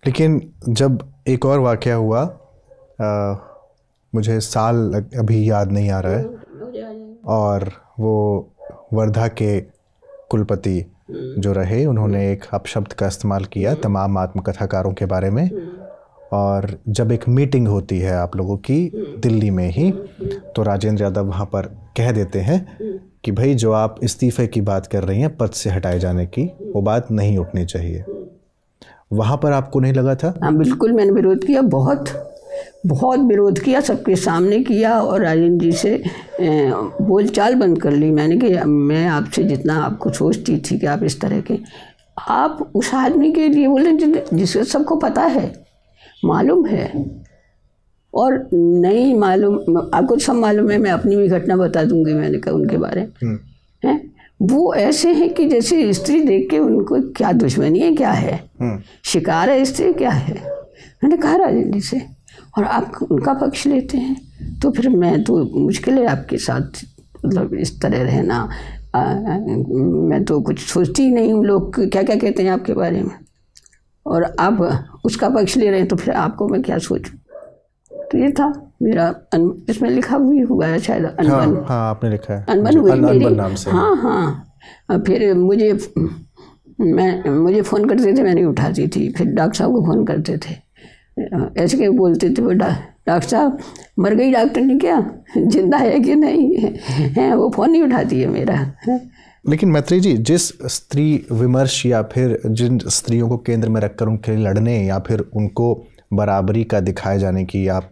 लेकिन जब एक और वाक़या हुआ आ, मुझे साल अभी याद नहीं आ रहा है। और वो वर्धा के कुलपति जो रहे उन्होंने एक अपशब्द का इस्तेमाल किया तमाम आत्मकथाकारों के बारे में। और जब एक मीटिंग होती है आप लोगों की दिल्ली में ही तो राजेंद्र यादव वहाँ पर कह देते हैं कि भाई जो आप इस्तीफ़े की बात कर रही हैं पद से हटाए जाने की वो बात नहीं उठनी चाहिए। वहाँ पर आपको नहीं लगा था? हाँ बिल्कुल मैंने विरोध किया बहुत। बहुत विरोध किया सबके सामने किया और राजेंद्र जी से बोलचाल बंद कर ली। मैंने कि मैं आपसे जितना आपको सोचती थी कि आप इस तरह के आप उस आदमी के लिए बोले जिन- जिसे सबको पता है मालूम है। और नहीं मालूम आपको सब मालूम है मैं अपनी भी घटना बता दूँगी मैंने कहा उनके बारे में। हैं? वो ऐसे हैं कि जैसे स्त्री देख के उनको क्या दुश्मनी है क्या है? शिकार है स्त्री क्या है? मैंने कहा राजेंद्र जी से और आप उनका पक्ष लेते हैं? तो फिर मैं तो मुश्किल है आपके साथ मतलब इस तरह रहना। आ, मैं तो कुछ सोचती ही नहीं हूँ लोग क्या क्या कहते हैं आपके बारे में? और आप उसका पक्ष ले रहे हैं तो फिर आपको मैं क्या सोचूं? तो ये था मेरा अन, इसमें लिखा भी हुआ है शायद हाँ अनबन। हाँ हाँ आपने लिखा है। अनबन हुई अन- मेरी? नाम से। हाँ हाँ। फिर मुझे मैं मुझे फ़ोन करते थे मैं नहीं उठाती थी फिर डॉक्टर साहब को फ़ोन करते थे। ऐसे के बोलते थे, वो डॉक्टर साहब, मर गई डॉक्टर ने क्या? ज़िंदा है कि नहीं? है, वो फ़ोन नहीं उठाती है मेरा। लेकिन मैत्री जी, जिस स्त्री विमर्श या फिर जिन स्त्रियों को केंद्र में रखकर उनके लिए लड़ने या फिर उनको बराबरी का दिखाए जाने की आप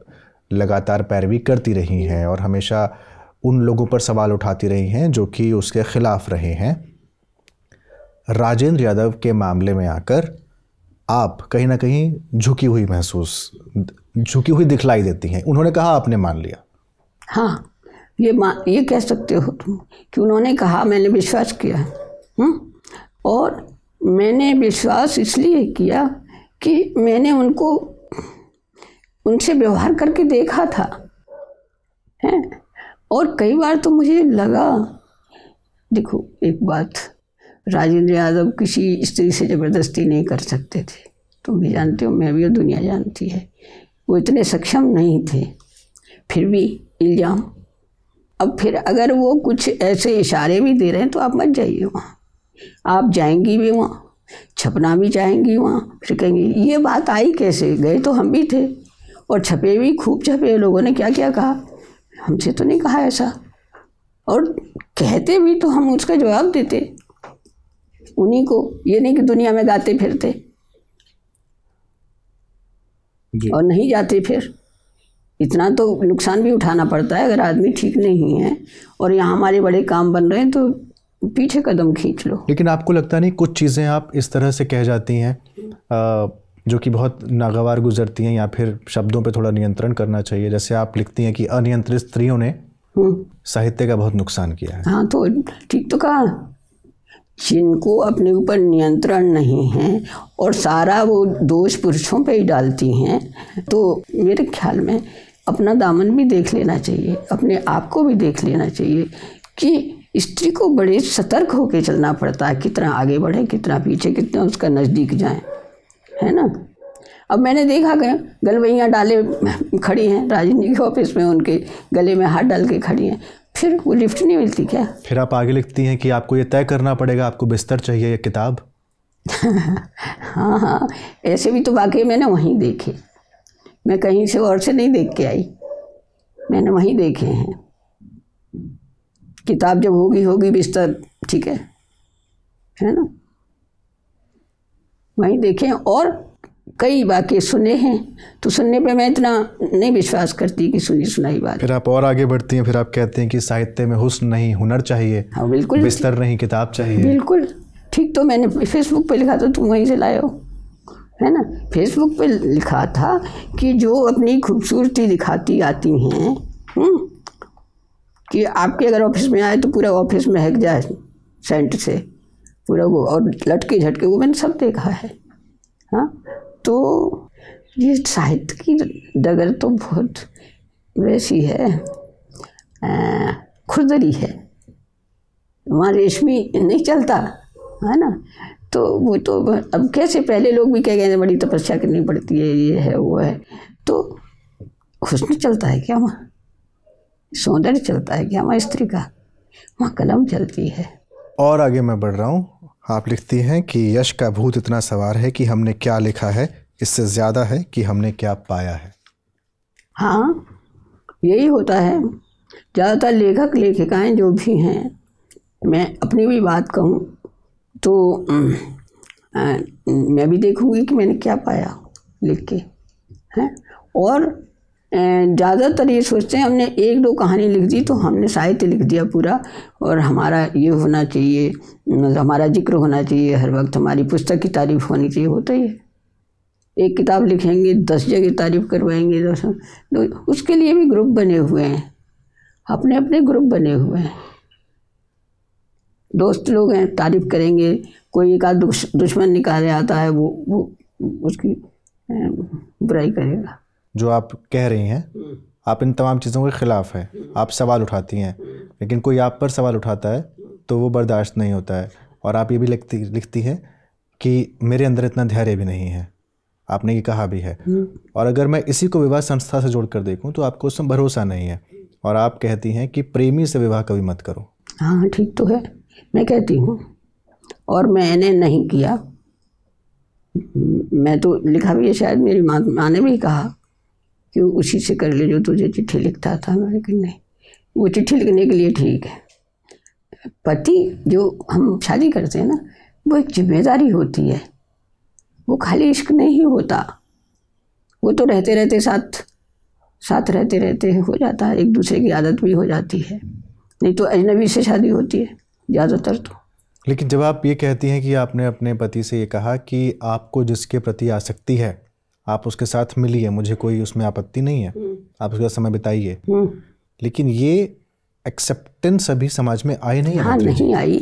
लगातार पैरवी करती रही हैं और हमेशा उन लोगों पर सवाल उठाती रही हैं जो कि उसके ख़िलाफ़ रहे हैं, राजेंद्र यादव के मामले में आकर आप कहीं ना कहीं झुकी हुई महसूस, झुकी हुई दिखलाई देती हैं। उन्होंने कहा, आपने मान लिया। हाँ ये मा, ये कह सकते हो तुम कि उन्होंने कहा, मैंने विश्वास किया। हुँ? और मैंने विश्वास इसलिए किया कि मैंने उनको, उनसे व्यवहार करके देखा था। हैं? और कई बार तो मुझे लगा, देखो, एक बात राजेंद्र यादव किसी स्त्री से ज़बरदस्ती नहीं कर सकते थे। तुम भी जानते हो, मैं भी और दुनिया जानती है। वो इतने सक्षम नहीं थे। फिर भी इल्ज़ाम। अब फिर अगर वो कुछ ऐसे इशारे भी दे रहे हैं तो आप मत जाइए वहाँ। आप जाएँगी भी वहाँ, छपना भी चाहेंगी वहाँ, फिर कहेंगी, ये बात आई कैसे? गए तो हम भी थे। और छपे भी, खूब छपे, लोगों ने क्या क्या कहा? हमसे तो नहीं कहा ऐसा। और कहते भी तो हम उसका जवाब देते। उन्हीं को ये नहीं कि दुनिया में गाते फिरते। और नहीं जाते फिर। इतना तो नुकसान भी उठाना पड़ता है अगर आदमी ठीक नहीं है और यहाँ हमारे बड़े काम बन रहे हैं तो पीछे कदम खींच लो। लेकिन आपको लगता नहीं कुछ चीज़ें आप इस तरह से कह जाती हैं जो कि बहुत नागवार गुजरती हैं या फिर शब्दों पे थोड़ा नियंत्रण करना चाहिए? जैसे आप लिखती हैं कि अनियंत्रित स्त्रियों ने हम्म। साहित्य का बहुत नुकसान किया है। हाँ तो ठीक तो कहा। जिनको अपने ऊपर नियंत्रण नहीं है और सारा वो दोष पुरुषों पे ही डालती हैं तो मेरे ख्याल में अपना दामन भी देख लेना चाहिए, अपने आप को भी देख लेना चाहिए कि स्त्री को बड़े सतर्क होकर चलना पड़ता है, कितना आगे बढ़े, कितना पीछे, कितना उसका नज़दीक जाए, है ना? अब मैंने देखा गया, गलवैयाँ डाले खड़ी हैं राजेंद्र के ऑफ़िस में उनके गले में हाथ डाल के खड़ी हैं फिर वो लिफ्ट नहीं मिलती क्या? फिर आप आगे लिखती हैं कि आपको ये तय करना पड़ेगा आपको बिस्तर चाहिए या किताब? हाँ हाँ ऐसे भी तो वाकई मैंने वहीं देखे। मैं कहीं से और से नहीं देख के आई। मैंने वहीं देखे हैं। किताब जब होगी होगी बिस्तर ठीक है? है ना? वहीं देखें और कई वाक्य सुने हैं तो सुनने पे मैं इतना नहीं विश्वास करती कि सुनी सुनाई बात। फिर आप और आगे बढ़ती हैं फिर आप कहते हैं कि साहित्य में हुस्न नहीं हुनर चाहिए हाँ बिल्कुल। बिस्तर नहीं किताब चाहिए। बिल्कुल। ठीक तो मैंने फेसबुक पे लिखा था तुम वहीं से लाए हो। है ना? फेसबुक पे लिखा था कि जो अपनी खूबसूरती दिखाती आती हैं हम्म, कि आपके अगर ऑफ़िस में आए तो पूरा ऑफ़िस में महक जाए सेंट से। पूरा वो और लटके झटके वो मैंने सब देखा है। हाँ? तो ये साहित्य की डगर तो बहुत वैसी है खुदरी है। वहाँ रेशमी नहीं चलता, है ना? तो वो तो अब कैसे पहले लोग भी कह गए, बड़ी तपस्या करनी पड़ती है, ये है, वो है। तो हुस्न चलता है क्या वहाँ? सौंदर्य चलता है क्या वहाँ, स्त्री का? वहाँ कलम चलती है। और आगे मैं बढ़ रहा हूँ। आप लिखती हैं कि यश का भूत इतना सवार है कि हमने क्या लिखा है इससे ज़्यादा है कि हमने क्या पाया है। हाँ यही होता है। ज़्यादातर लेखक लेखिकाएँ जो भी हैं मैं अपनी भी बात कहूँ तो आ, मैं भी देखूँगी कि मैंने क्या पाया लिख के हैं? और ज़्यादातर ये सोचते हैं, हमने एक दो कहानी लिख दी तो हमने साहित्य लिख दिया पूरा और हमारा ये होना चाहिए मतलब हमारा ज़िक्र होना चाहिए, हर वक्त हमारी पुस्तक की तारीफ़ होनी चाहिए, होता ही है। एक किताब लिखेंगे, दस जगह तारीफ़ करवाएँगे, दस तो उसके लिए भी ग्रुप बने हुए हैं अपने अपने ग्रुप बने हुए हैं। दोस्त लोग हैं, तारीफ़ करेंगे, कोई एक आध दुश्मन निकाले आता है, वो वो, उसकी बुराई करेगा। जो आप कह रही हैं आप इन तमाम चीज़ों के ख़िलाफ़ हैं। आप सवाल उठाती हैं लेकिन कोई आप पर सवाल उठाता है तो वो बर्दाश्त नहीं होता है। और आप ये भी लिखती लिखती हैं कि मेरे अंदर इतना धैर्य भी नहीं है। आपने ये कहा भी है। और अगर मैं इसी को विवाह संस्था से जोड़ कर देखूँ तो आपको उसमें भरोसा नहीं है। और आप कहती हैं कि प्रेमी से विवाह कभी मत करो। हाँ ठीक तो है। मैं कहती हूँ और मैंने नहीं किया। मैं तो लिखा भी है शायद मेरी माँ माँ ने भी कहा। कि उसी से कर ले जो तुझे चिट्ठी लिखता था। मैंने कहा नहीं, वो चिट्ठी लिखने के लिए ठीक है। पति जो हम शादी करते हैं ना, वो एक ज़िम्मेदारी होती है। वो खाली इश्क नहीं होता। वो तो रहते रहते साथ साथ रहते रहते हो जाता है। एक दूसरे की आदत भी हो जाती है। नहीं तो अजनबी से शादी होती है, ज़्यादातर तो। लेकिन जब आप ये कहती हैं कि आपने अपने पति से ये कहा कि आपको जिसके प्रति आसक्ति है आप उसके साथ मिलिए मुझे कोई उसमें आपत्ति नहीं है। आप उसके साथ समय बिताइए। हम्म, लेकिन ये एक्सेप्टेंस अभी समाज में आई नहीं है हाँ नहीं आई।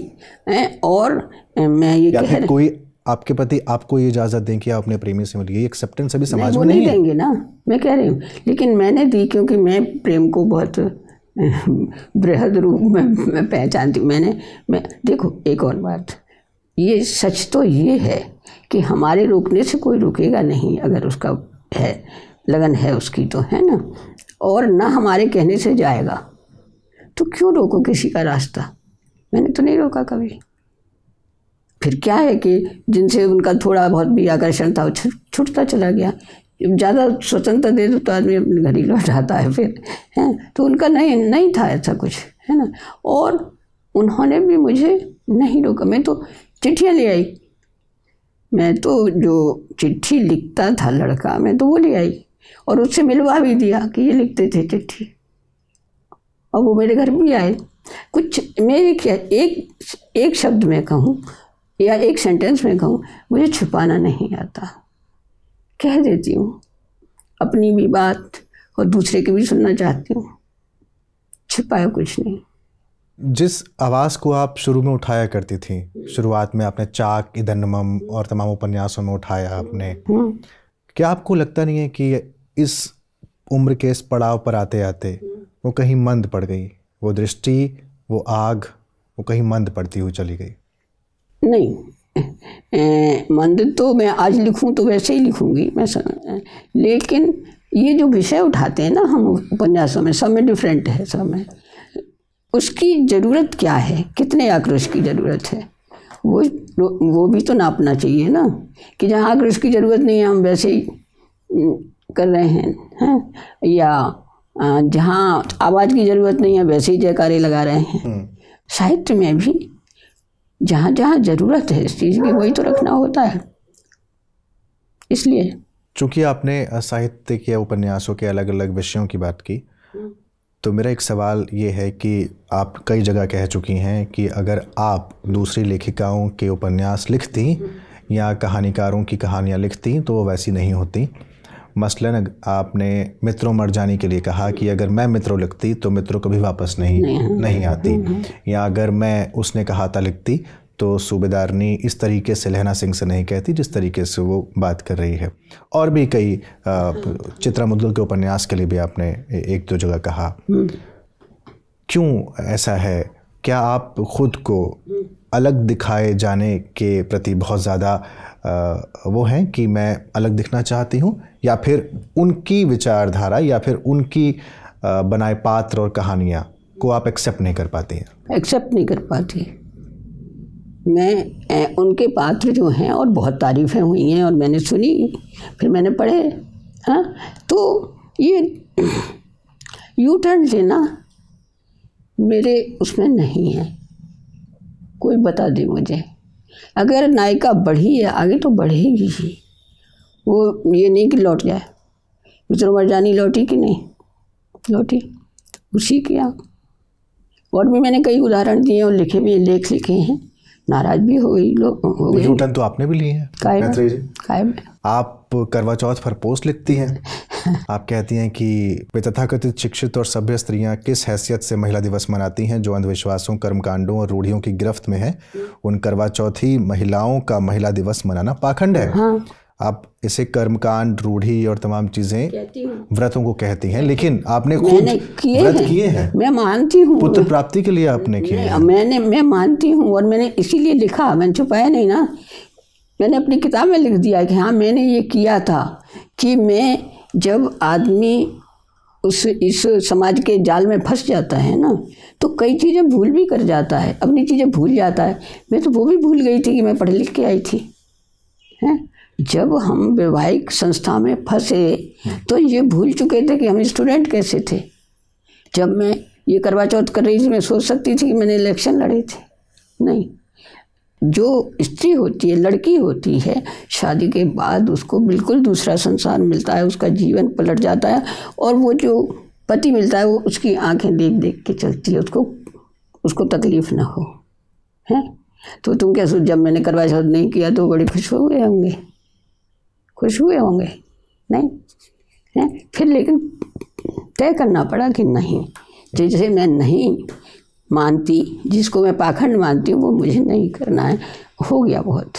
और मैं ये कह रही कोई आपके पति आपको ये इजाज़त दें कि आप अपने प्रेमी से मिलिए। ये एक्सेप्टेंस अभी समाज में नहीं नहीं देंगे ना। मैं कह रही हूँ लेकिन मैंने दी क्योंकि मैं प्रेम को बहुत बृहद रूप में मैं पहचानती हूँ। मैंने मैं देखो एक और बात। ये सच तो ये है कि हमारे रोकने से कोई रुकेगा नहीं, अगर उसका है, लगन है उसकी तो है ना? और ना हमारे कहने से जाएगा। तो क्यों रोको किसी का रास्ता? मैंने तो नहीं रोका कभी। फिर क्या है कि जिनसे उनका थोड़ा बहुत भी आकर्षण था छूटता चला गया। जब ज़्यादा स्वतंत्रता दे दो तो आदमी अपने घर ही लौट आता है फिर, हैं? तो उनका नहीं नहीं था ऐसा कुछ, है ना? और उन्होंने भी मुझे नहीं रोका। मैं तो चिट्ठियाँ ले आई। मैं तो जो चिट्ठी लिखता था लड़का, मैं तो वो ले आई और उससे मिलवा भी दिया कि ये लिखते थे चिट्ठी। और वो मेरे घर भी आए। कुछ मेरे क्या एक एक शब्द में कहूँ या एक सेंटेंस में कहूँ, मुझे छुपाना नहीं आता। कह देती हूँ, अपनी भी बात और दूसरे की भी सुनना चाहती हूँ। छुपाया कुछ नहीं। जिस आवाज़ को आप शुरू में उठाया करती थी शुरुआत में आपने चाक इदन्नमम और तमाम उपन्यासों में उठाया आपने क्या आपको लगता नहीं है कि इस उम्र के इस पड़ाव पर आते आते वो कहीं मंद पड़ गई? वो दृष्टि वो आग वो कहीं मंद पड़ती हुई चली गई? नहीं। ए, मंद तो मैं आज लिखूं तो वैसे ही लिखूँगी मैं स- लेकिन ये जो विषय उठाते हैं ना हम उपन्यासों में सब में डिफरेंट है सब में। उसकी ज़रूरत क्या है? कितने आक्रोश की ज़रूरत है? वो वो भी तो नापना चाहिए ना कि जहाँ आक्रोश की ज़रूरत नहीं है हम वैसे ही कर रहे हैं हैं? या जहाँ आवाज़ की ज़रूरत नहीं है वैसे ही जयकारे लगा रहे हैं। साहित्य में भी जहाँ जहाँ ज़रूरत है इस चीज़ की वही तो रखना होता है। इसलिए। चूँकि आपने साहित्य के उपन्यासों के अलग अलग विषयों की बात की तो मेरा एक सवाल ये है कि आप कई जगह कह चुकी हैं कि अगर आप दूसरी लेखिकाओं के उपन्यास लिखती या कहानीकारों की कहानियाँ लिखती तो वो वैसी नहीं होती। मसलन आपने मित्रों मर जाने के लिए कहा कि अगर मैं मित्रों लिखती तो मित्रों कभी वापस नहीं नहीं नहीं आती। नहीं। या अगर मैं उसने कहा था लिखती तो सूबेदारनी इस तरीके से लहना सिंह से नहीं कहती जिस तरीके से वो बात कर रही है। और भी कई चित्रा मुदगल के उपन्यास के लिए भी आपने एक दो जगह कहा। क्यों ऐसा है? क्या आप खुद को अलग दिखाए जाने के प्रति बहुत ज़्यादा वो हैं कि मैं अलग दिखना चाहती हूँ? या फिर उनकी विचारधारा या फिर उनकी बनाए पात्र और कहानियाँ को आप एक्सेप्ट नहीं कर पाती हैं? एक्सेप्ट नहीं कर पाती। मैं उनके पात्र जो हैं और बहुत तारीफ़ें हुई हैं और मैंने सुनी, फिर मैंने पढ़े हाँ? तो ये यू टर्न लेना मेरे उसमें नहीं है। कोई बता दे मुझे। अगर नायिका बढ़ी है, आगे तो बढ़ेगी ही। वो ये नहीं कि लौट जाए। मित्र मरजानी लौटी कि नहीं? लौटी। उसी किया और भी मैंने कई उदाहरण दिए और लिखे भी, लेख लिखे हैं। नाराज़ भी हो गई लोग हो गए। रिटर्न तो आपने भी लिए हैं। कायम मैत्रेयी जी। कायम आप करवा चौथ पर पोस्ट लिखती हैं। आप कहती हैं कि वे तथाकथित शिक्षित और सभ्य स्त्रियाँ किस हैसियत से महिला दिवस मनाती हैं जो अंधविश्वासों कर्मकांडों और रूढ़ियों की गिरफ्त में है? उन करवा चौथी महिलाओं का महिला दिवस मनाना पाखंड है। हाँ। आप इसे कर्मकांड रूढ़ी और तमाम चीज़ें व्रतों को कहती हैं। लेकिन आपने खुद किए व्रत हैं। किए हैं। मैं मानती हूँ। पुत्र प्राप्ति के लिए आपने किए हैं। मैंने मैं मानती हूँ और मैंने इसीलिए लिखा मैंने छुपाया नहीं ना। मैंने अपनी किताब में लिख दिया कि हाँ मैंने ये किया था कि मैं जब आदमी उस इस समाज के जाल में फंस जाता है ना तो कई चीज़ें भूल भी कर जाता है अपनी चीज़ें भूल जाता है। मैं तो वो भी भूल गई थी कि मैं पढ़ लिख के आई थी हैं? जब हम वैवाहिक संस्था में फंसे तो ये भूल चुके थे कि हम स्टूडेंट कैसे थे। जब मैं ये करवा चौथ कर रही थी, मैं सोच सकती थी कि मैंने इलेक्शन लड़े थे। नहीं। जो स्त्री होती है, लड़की होती है, शादी के बाद उसको बिल्कुल दूसरा संसार मिलता है, उसका जीवन पलट जाता है और वो जो पति मिलता है, वो उसकी आँखें देख देख के चलती है, उसको उसको तकलीफ़ ना हो। हैं? तो तुम क्या सोच, जब मैंने करवा चौथ नहीं किया तो बड़े खुश हो गए होंगे। खुश हुए होंगे नहीं? हैं? फिर लेकिन तय करना पड़ा कि नहीं जिसे मैं नहीं मानती जिसको मैं पाखंड मानती हूँ वो मुझे नहीं करना है। हो गया बहुत।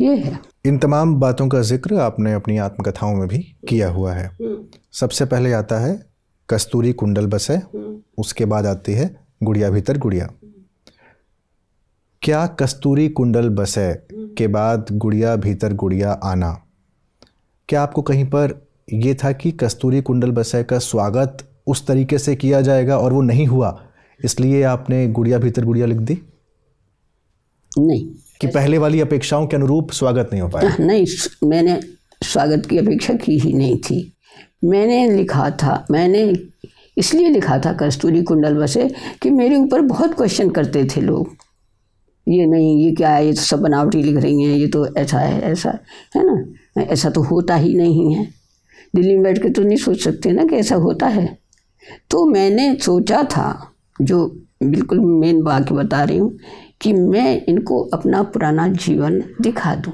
ये है। इन तमाम बातों का ज़िक्र आपने अपनी आत्मकथाओं में भी किया हुआ है। सबसे पहले आता है कस्तूरी कुंडल बसे उसके बाद आती है गुड़िया भीतर गुड़िया। क्या कस्तूरी कुंडल बसे के बाद गुड़िया भीतर गुड़िया आना। क्या आपको कहीं पर ये था कि कस्तूरी कुंडल बसे का स्वागत उस तरीके से किया जाएगा और वो नहीं हुआ? इसलिए आपने गुड़िया भीतर गुड़िया लिख दी? नहीं। कि पहले वाली अपेक्षाओं के अनुरूप स्वागत नहीं हो पाया? नहीं मैंने स्वागत की अपेक्षा की ही नहीं थी। मैंने लिखा था मैंने इसलिए लिखा था कस्तूरी कुंडल बसे कि मेरे ऊपर बहुत क्वेश्चन करते थे लोग। ये नहीं ये क्या है ये तो सब बनावटी लिख रही हैं ये तो ऐसा है ऐसा है ना? ऐसा तो होता ही नहीं है दिल्ली में बैठ के तो नहीं सोच सकते ना कि ऐसा होता है तो मैंने सोचा था जो बिल्कुल मेन बात बता रही हूँ कि मैं इनको अपना पुराना जीवन दिखा दूँ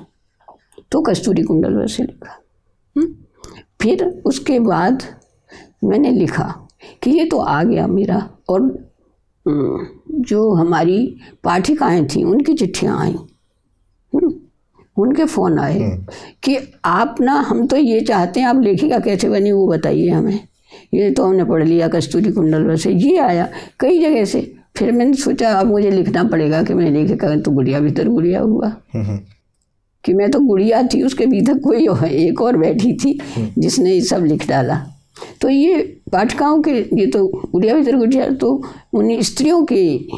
तो कस्तूरी कुंडल वैसे लिखा हम्म? फिर उसके बाद मैंने लिखा कि ये तो आ गया मेरा और हम्म, जो हमारी पाठिकाएँ थीं उनकी चिट्ठियाँ आई? उनके फ़ोन आए कि आप ना हम तो ये चाहते हैं आप लेखिका कैसे? बनी वो बताइए हमें। ये तो हमने पढ़ लिया कस्तूरी कुंडल वैसे ये आया कई जगह से। फिर मैंने सोचा अब मुझे लिखना पड़ेगा कि मैं लेखिका तो गुड़िया भीतर गुड़िया हुआ। कि मैं तो गुड़िया थी उसके भीतर कोई एक और बैठी थी जिसने ये सब लिख डाला। तो ये पाठकाओं के ये तो गुड़िया भीतर गुड़िया तो उन स्त्रियों की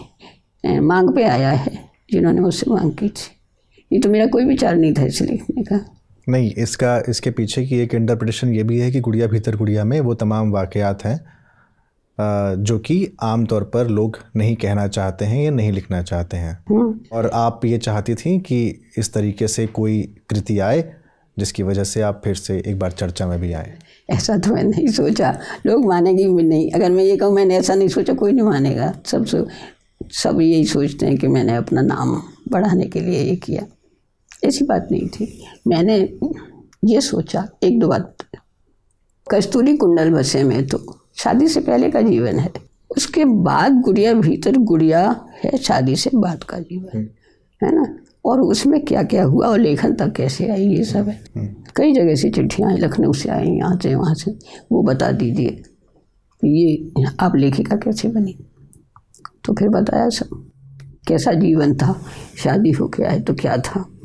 मांग पे आया है जिन्होंने मुझसे मांग की थी। ये तो मेरा कोई विचार नहीं था इसे लिखने का नहीं इसका इसके पीछे की एक इंटरप्रिटेशन ये भी है कि गुड़िया भीतर गुड़िया में वो तमाम वाक़ात हैं जो कि आम तौर पर लोग नहीं कहना चाहते हैं या नहीं लिखना चाहते हैं। हम्म। और आप ये चाहती थी कि इस तरीके से कोई कृति आए जिसकी वजह से आप फिर से एक बार चर्चा में भी आए। ऐसा तो मैं नहीं सोचा। लोग मानेंगे भी नहीं। अगर मैं ये कहूँ मैंने ऐसा नहीं सोचा कोई नहीं मानेगा। सब सब यही सोचते हैं कि मैंने अपना नाम बढ़ाने के लिए ये किया। ऐसी बात नहीं थी। मैंने ये सोचा एक दो बात। कस्तूरी कुंडल बसे में तो। शादी से पहले का जीवन है। उसके बाद गुड़िया भीतर गुड़िया है शादी से बाद का जीवन। हम्म। है ना? और उसमें क्या क्या हुआ और लेखन तक कैसे आई ये सब है? हम्म। कई जगह से चिट्ठियाँ आई लखनऊ से आई यहाँ से वहाँ से। वो बता दीजिए। ये आप लेखिका कैसे बनी? तो फिर बताया सब। कैसा जीवन था? शादी हो के आए तो क्या था?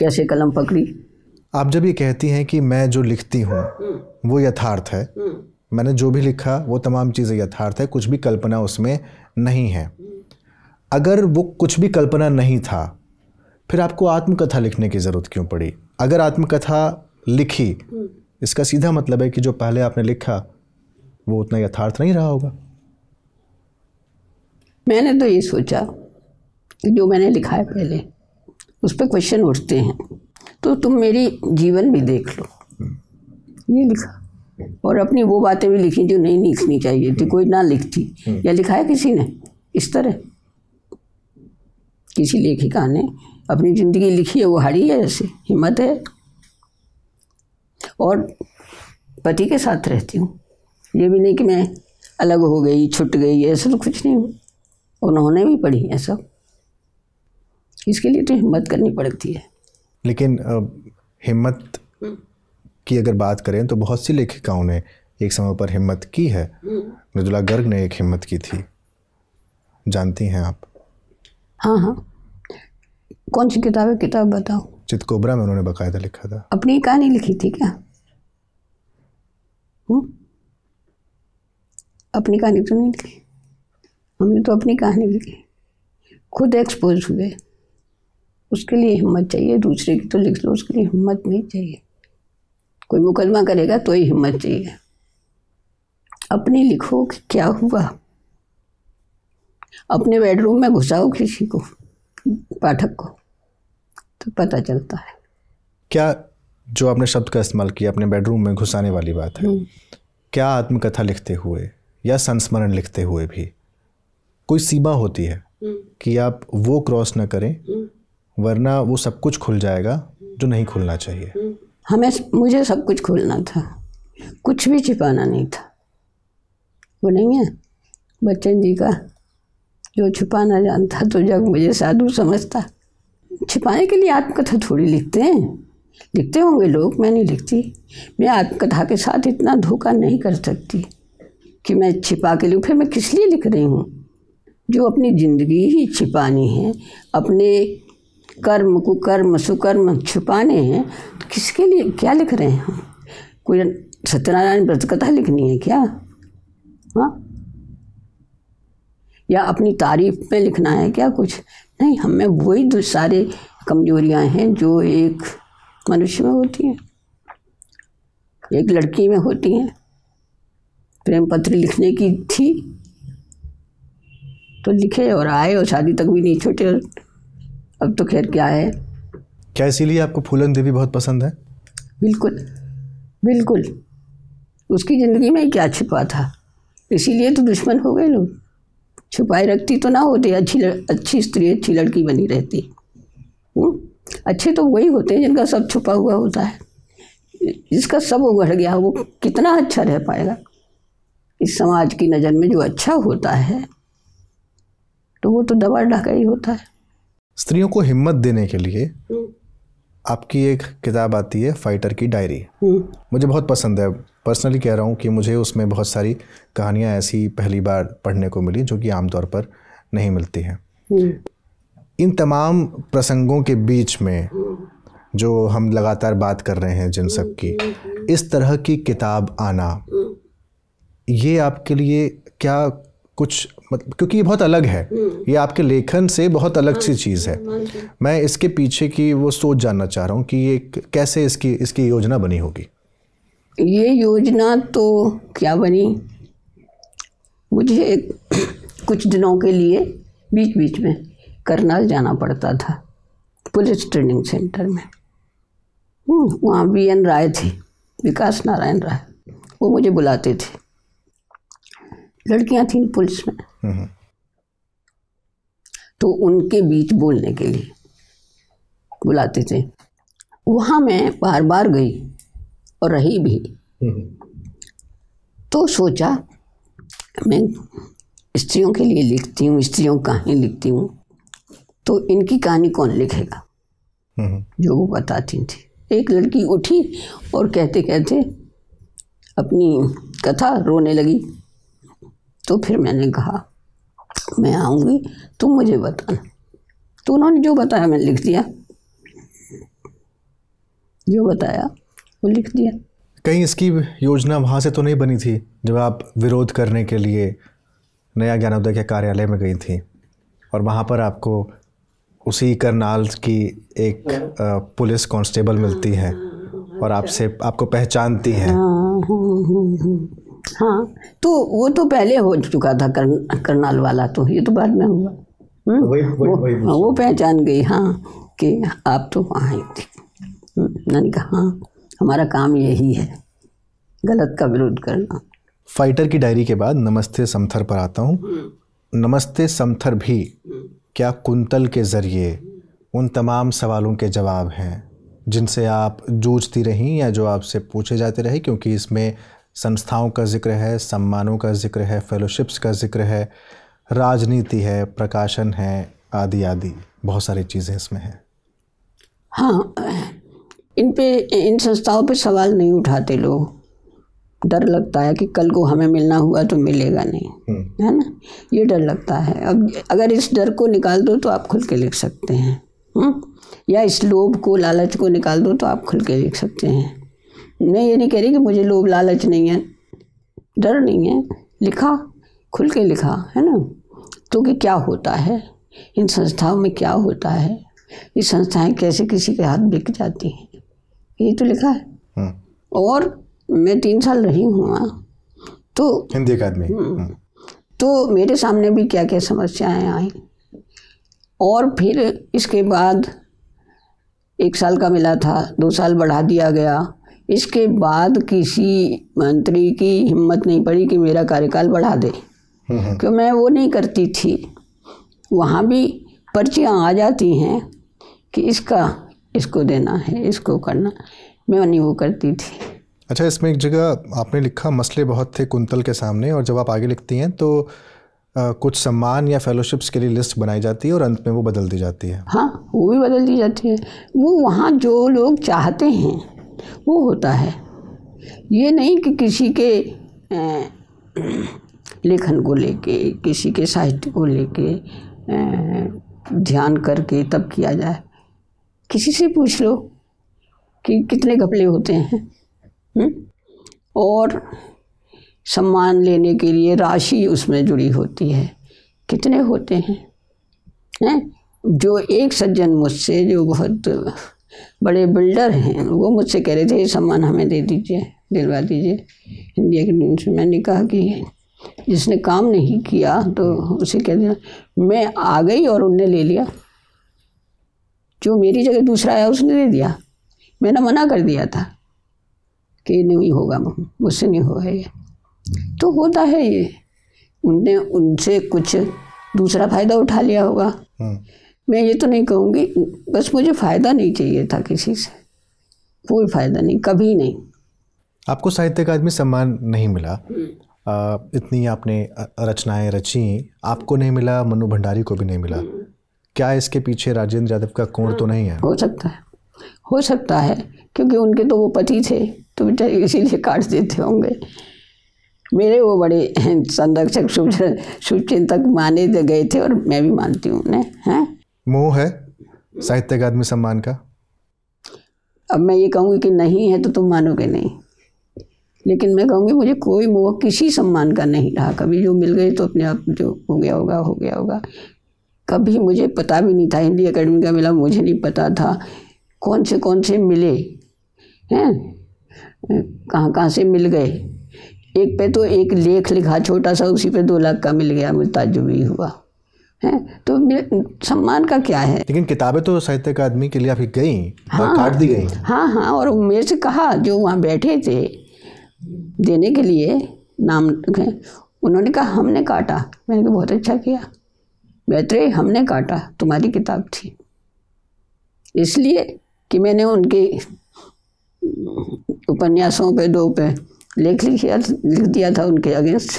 कैसे कलम पकड़ी? आप जब ये कहती हैं कि मैं जो लिखती हूँ वो यथार्थ है। मैंने जो भी लिखा वो तमाम चीज़ें यथार्थ है कुछ भी कल्पना उसमें नहीं है। अगर वो कुछ भी कल्पना नहीं था फिर आपको आत्मकथा लिखने की ज़रूरत क्यों पड़ी? अगर आत्मकथा लिखी इसका सीधा मतलब है कि जो पहले आपने लिखा वो उतना यथार्थ नहीं रहा होगा। मैंने तो ये सोचा जो मैंने लिखा है पहले उस पर क्वेश्चन उठते हैं। तो तुम मेरी जीवन भी देख लो। ये लिखा। और अपनी वो बातें भी लिखी जो नहीं लिखनी चाहिए थी, कोई ना लिखती। या लिखा है किसी ने? इस तरह। किसी लेखिका ने अपनी ज़िंदगी लिखी है, वो हारी है ऐसे। हिम्मत है। और पति के साथ रहती हूँ। ये भी नहीं कि मैं अलग हो गई, छुट गई, ऐसा तो कुछ नहीं उन्होंने भी पढ़ी है सब। इसके लिए तो हिम्मत करनी पड़ती है। लेकिन हिम्मत की अगर बात करें तो बहुत सी लेखिकाओं ने एक समय पर हिम्मत की है। मृदुला गर्ग ने एक हिम्मत की थी। जानती हैं आप? हाँ हाँ। कौन सी किताब है? किताब बताओ। चितकोबरा में उन्होंने बकायदा लिखा था। अपनी कहानी लिखी थी क्या? हुँ? अपनी कहानी तो नहीं लिखी। हमने तो अपनी कहानी लिखी। खुद एक्सपोज हुए। उसके लिए हिम्मत चाहिए दूसरे की तो लिख लो उसके लिए हिम्मत नहीं चाहिए। कोई मुकदमा करेगा तो ही हिम्मत चाहिए। अपनी लिखो कि क्या हुआ। अपने बेडरूम में घुसाओ किसी को पाठक को तो पता चलता है। क्या जो आपने शब्द का इस्तेमाल किया अपने बेडरूम में घुसाने वाली बात है क्या आत्मकथा लिखते हुए या संस्मरण लिखते हुए भी कोई सीमा होती है कि आप वो क्रॉस ना करें वरना वो सब कुछ खुल जाएगा जो नहीं खुलना चाहिए। हमें मुझे सब कुछ खुलना था। कुछ भी छिपाना नहीं था। वो नहीं है? बच्चन जी का जो छुपाना जानता तो जग मुझे साधु समझता। छिपाने के लिए आत्मकथा थोड़ी लिखते हैं। लिखते होंगे लोग, मैं नहीं लिखती। मैं आत्मकथा के साथ इतना धोखा नहीं कर सकती कि मैं छिपा के लिखूँ। फिर मैं किस लिए लिख रही हूँ? जो अपनी ज़िंदगी ही छिपानी है, अपने कर्म, कुकर्म, सुकर्म छुपाने हैं तो किसके लिए, क्या लिख रहे हैं? कोई सत्यनारायण व्रत कथा लिखनी है क्या? हाँ? या अपनी तारीफ़ में लिखना है क्या कुछ? नहीं, हमें वही सारे कमजोरियाँ हैं जो एक मनुष्य में होती हैं, एक लड़की में होती हैं। प्रेम पत्र लिखने की थी तो लिखे और आए और शादी तक भी नहीं छूटे। अब तो खैर क्या है? क्या इसीलिए आपको फूलन देवी बहुत पसंद है? बिल्कुल बिल्कुल। उसकी ज़िंदगी में क्या छिपा था? इसीलिए तो दुश्मन हो गए लोग। छुपाए रखती तो ना होती अच्छी अच्छी स्त्री अच्छी लड़की बनी रहती। हुँ? अच्छे तो वही होते हैं जिनका सब छुपा हुआ होता है। जिसका सब उगड़ गया वो कितना अच्छा रह पाएगा? इस समाज की नज़र में जो अच्छा होता है तो वो तो दबा ढका ही होता है। स्त्रियों को हिम्मत देने के लिए आपकी एक किताब आती है फाइटर की डायरी। मुझे बहुत पसंद है। पर्सनली कह रहा हूँ कि मुझे उसमें बहुत सारी कहानियाँ ऐसी पहली बार पढ़ने को मिली जो कि आमतौर पर नहीं मिलती हैं। इन तमाम प्रसंगों के बीच में जो हम लगातार बात कर रहे हैं जिन सब की इस तरह की किताब आना ये आपके लिए क्या कुछ मतलब क्योंकि ये बहुत अलग है। ये आपके लेखन से बहुत अलग सी चीज़ है। मैं इसके पीछे की वो सोच जानना चाह रहा हूँ कि ये कैसे इसकी इसकी योजना बनी होगी? ये योजना तो क्या बनी? मुझे कुछ दिनों के लिए बीच बीच में करनाल जाना पड़ता था पुलिस ट्रेनिंग सेंटर में। हम्म, वहाँ वी एन राय थे विकास नारायण राय। वो मुझे बुलाते थे। लड़कियाँ थीं पुलिस में। हम्म। तो उनके बीच बोलने के लिए बुलाते थे। वहाँ मैं बार बार गई और रही भी। तो सोचा मैं स्त्रियों के लिए लिखती हूँ स्त्रियों कहानी लिखती हूँ। तो इनकी कहानी कौन लिखेगा? जो वो बताती थी। एक लड़की उठी और कहते कहते अपनी कथा रोने लगी। तो फिर मैंने कहा मैं आऊँगी तुम मुझे बताना। तो उन्होंने जो बताया मैंने लिख दिया। जो बताया वो लिख दिया। कहीं इसकी योजना वहाँ से तो नहीं बनी थी जब आप विरोध करने के लिए नया ज्ञानोदय के कार्यालय में गई थी और वहाँ पर आपको उसी करनाल की एक पुलिस कांस्टेबल मिलती है और आपसे आपको पहचानती हैं। हाँ, तो वो तो पहले हो चुका था कर, करनाल वाला तो ये तो बाद में हुआ। हम्म, वही, वही, वो, वो पहचान गई हाँ कि आप तो वहाँ ही थी। हम्म, मैंने कहा हाँ हमारा काम यही है गलत का विरोध करना। फाइटर की डायरी के बाद नमस्ते समथर पर आता हूँ। हम्म। नमस्ते समथर भी क्या कुंतल के ज़रिए उन तमाम सवालों के जवाब हैं जिनसे आप जूझती रहीं या जो आपसे पूछे जाते रहे क्योंकि इसमें संस्थाओं का ज़िक्र है सम्मानों का ज़िक्र है फेलोशिप्स का ज़िक्र है राजनीति है प्रकाशन है आदि आदि। बहुत सारी चीज़ें इसमें हैं। हाँ इन पे इन संस्थाओं पे सवाल नहीं उठाते लोग। डर लगता है कि कल को हमें मिलना हुआ तो मिलेगा नहीं। हम्म। है ना? ये डर लगता है। अब अगर इस डर को निकाल दो तो आप खुल के लिख सकते हैं हुँ? हम्म? या इस लोभ को लालच को निकाल दो तो आप खुल के लिख सकते हैं। मैं ये नहीं कह रही कि मुझे लोभ लालच नहीं है। डर नहीं है। लिखा खुल के लिखा है ना? तो कि क्या होता है? इन संस्थाओं में क्या होता है? ये संस्थाएँ कैसे किसी के हाथ बिक जाती हैं? ये तो लिखा है। हम्म। और मैं तीन साल रही हूँ वहाँ। तो हिंदी अकादमी। हम्म। हम्म। तो मेरे सामने भी क्या क्या समस्याएँ आई। और फिर इसके बाद एक साल का मिला था दो साल बढ़ा दिया गया। इसके बाद किसी मंत्री की हिम्मत नहीं पड़ी कि मेरा कार्यकाल बढ़ा दे। क्यों मैं वो नहीं करती थी। वहाँ भी पर्चियाँ आ जाती हैं कि इसका इसको देना है इसको करना। मैं नहीं वो करती थी। अच्छा इसमें एक जगह आपने लिखा मसले बहुत थे कुंतल के सामने और जब आप आगे लिखती हैं तो आ, कुछ सम्मान या फेलोशिप्स के लिए लिस्ट बनाई जाती है और अंत में वो बदल दी जाती है। हाँ वो भी बदल दी जाती है। वो वहाँ जो लोग चाहते हैं वो होता है ये नहीं कि किसी के लेखन को लेके, किसी के साहित्य को लेके ध्यान करके तब किया जाए किसी से पूछ लो कि कितने कपड़े होते हैं हुँ? हम्म? और सम्मान लेने के लिए राशि उसमें जुड़ी होती है कितने होते हैं हैं जो एक सज्जन मुझसे, जो बहुत बड़े बिल्डर हैं। वो मुझसे कह रहे थे, ये सामान हमें दे दीजिए, दिलवा दीजिए। हिंदी अकेडमी से मैंने कहा कि जिसने काम नहीं किया तो उसे कह दिया, मैं आ गई और उनने ले लिया। जो मेरी जगह दूसरा आया, उसने दे दिया। मैंने मना कर दिया था कि नहीं होगा, मुझसे नहीं होगा ये। तो होता है ये। उनने, उनसे कुछ दूसरा फ़ायदा उठा लिया होगा। हम्म। मैं ये तो नहीं कहूँगी बस मुझे फ़ायदा नहीं चाहिए था किसी से। कोई फ़ायदा नहीं कभी नहीं। आपको साहित्य अकादमी सम्मान नहीं मिला। हम्म। आ, इतनी आपने रचनाएँ रची आपको नहीं मिला मनु भंडारी को भी नहीं मिला। हम्म। क्या इसके पीछे राजेंद्र यादव का कोण तो नहीं है? हो सकता है। हो सकता है क्योंकि उनके तो वो पति थे तो बेटा इसीलिए काट देते होंगे। मेरे वो बड़े संरक्षक शुभ शुभचिंतक माने गए थे और मैं भी मानती हूँ उन्हें हैं? मोह है साहित्य अकादमी सम्मान का? अब मैं ये कहूँगी कि नहीं है तो तुम मानोगे नहीं। लेकिन मैं कहूँगी मुझे कोई मोह किसी सम्मान का नहीं रहा। कभी जो मिल गए तो अपने आप जो हो गया होगा, हो गया होगा। कभी मुझे पता भी नहीं था, हिंदी अकेडमी का मिला, मुझे नहीं पता था कौन से कौन से मिले, हैं? कहाँ कहाँ से मिल गए। एक पे तो एक लेख लिखा, छोटा सा, उसी पे दो लाख का मिल गया, मुझे ताजुब ही हुआ। है? तो सम्मान का क्या है? लेकिन किताबें तो साहित्य अकादमी के लिए अभी गई हाँ, काट दी गई। हाँ हाँ और मेरे से कहा जो वहाँ बैठे थे देने के लिए नाम उन्होंने कहा हमने काटा। मैंने कहा बहुत अच्छा किया। मैत्रेय हमने काटा। तुम्हारी किताब थी। इसलिए कि मैंने उनके उपन्यासों पे दो पे लेख लिखिया लिख दिया था उनके अगेंस्ट।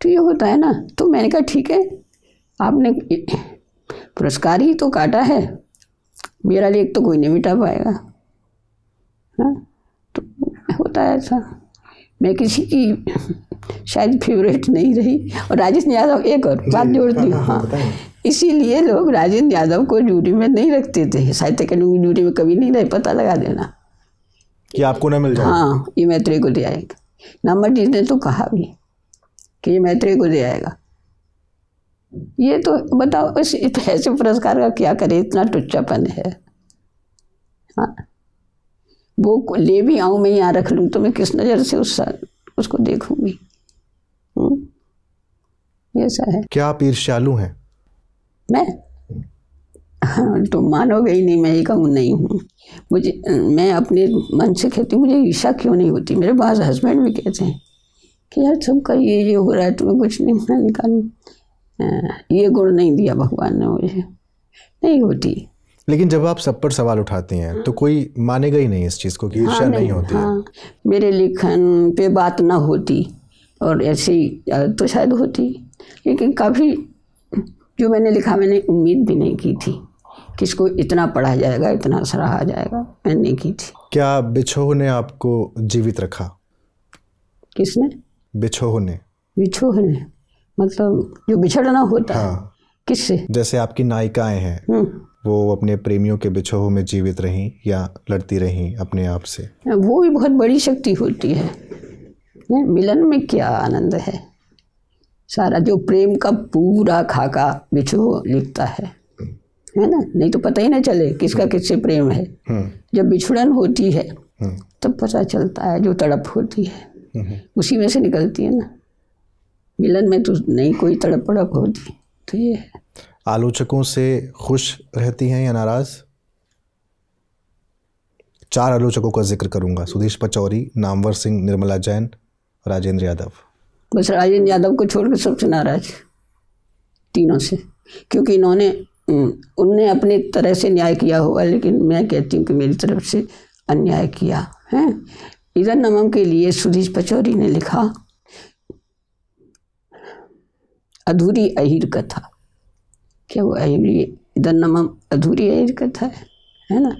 तो ये होता है ना। तो मैंने कहा ठीक है आपने पुरस्कार ही तो काटा है। मेरा लेख तो कोई नहीं मिटा पाएगा। हाँ तो होता है ऐसा। मैं किसी की शायद फेवरेट नहीं रही और राजेंद्र यादव एक और बात जोड़ती हूँ हाँ। इसीलिए लोग राजेंद्र यादव को ड्यूटी में नहीं रखते थे। साहित्य अकेडमी ड्यूटी में कभी नहीं रहे पता लगा देना। कि आपको ना मिल जाए। हाँ ये मैत्री को दे आएगा। नंबर जी ने तो कहा भी कि ये मैत्री को दे आएगा। ये तो बताओ इस ऐसे पुरस्कार का क्या करे? इतना टुच्चापन है। हाँ। वो ले भी आऊँ मैं यहाँ रख लूँ तो मैं किस नज़र से उस उसको देखूँगी? हम्म। ऐसा है। क्या आप ईर्ष्यालु हैं? मैं? हाँ तो मानोगे ही नहीं मैं ये कहूँ नहीं हूँ। मुझे मैं अपने मन से कहती हूँ मुझे ईर्षा क्यों नहीं होती? मेरे पास हस्बैंड भी कहते हैं कि यार सबका ये ये हो रहा है तुम्हें कुछ नहीं मैं निकाल। ये गुण नहीं दिया भगवान ने मुझे। नहीं होती। लेकिन जब आप सब पर सवाल उठाते हैं तो कोई मानेगा ही नहीं इस चीज़ को कि ईर्ष्या हाँ, नहीं, नहीं होती। हाँ, मेरे लेखन पे बात ना होती और ऐसे ही तो शायद होती। लेकिन काफ़ी जो मैंने लिखा मैंने उम्मीद भी नहीं की थी कि इसको इतना पढ़ा जाएगा इतना सराहा जाएगा मैंने नहीं की थी। क्या बिछोह ने आपको जीवित रखा? किसने? बिछोह ने बिछोह ने मतलब जो बिछड़ना होता हाँ। है किससे जैसे आपकी नायिकाएँ हैं हम्म। वो अपने प्रेमियों के बिछोह में जीवित रहीं या लड़ती रहीं अपने आप से वो भी बहुत बड़ी शक्ति होती है मिलन में क्या आनंद है सारा जो प्रेम का पूरा खाका बिछोह लिखता है है ना नहीं तो पता ही ना चले किसका किससे प्रेम है हम्म। जब बिछुड़न होती है हम्म। तब पता चलता है जो तड़प होती है हम्म। उसी में से निकलती है ना मिलन में तो नहीं कोई तड़प पड़प होती। तो ये है। आलोचकों से खुश रहती हैं या नाराज़? चार आलोचकों का ज़िक्र करूँगा। सुधीश पचौरी नामवर सिंह निर्मला जैन राजेंद्र यादव। बस राजेंद्र यादव को छोड़ के सबसे नाराज़ तीनों से। क्योंकि इन्होंने उनने अपने तरह से न्याय किया होगा लेकिन मैं कहती हूँ कि मेरी तरफ़ से अन्याय किया है। इधर नमम के लिए सुधीश पचौरी ने लिखा अधूरी अहिर कथा। क्या वो अहिरी? इधर अधूरी अहिर कथा है है ना?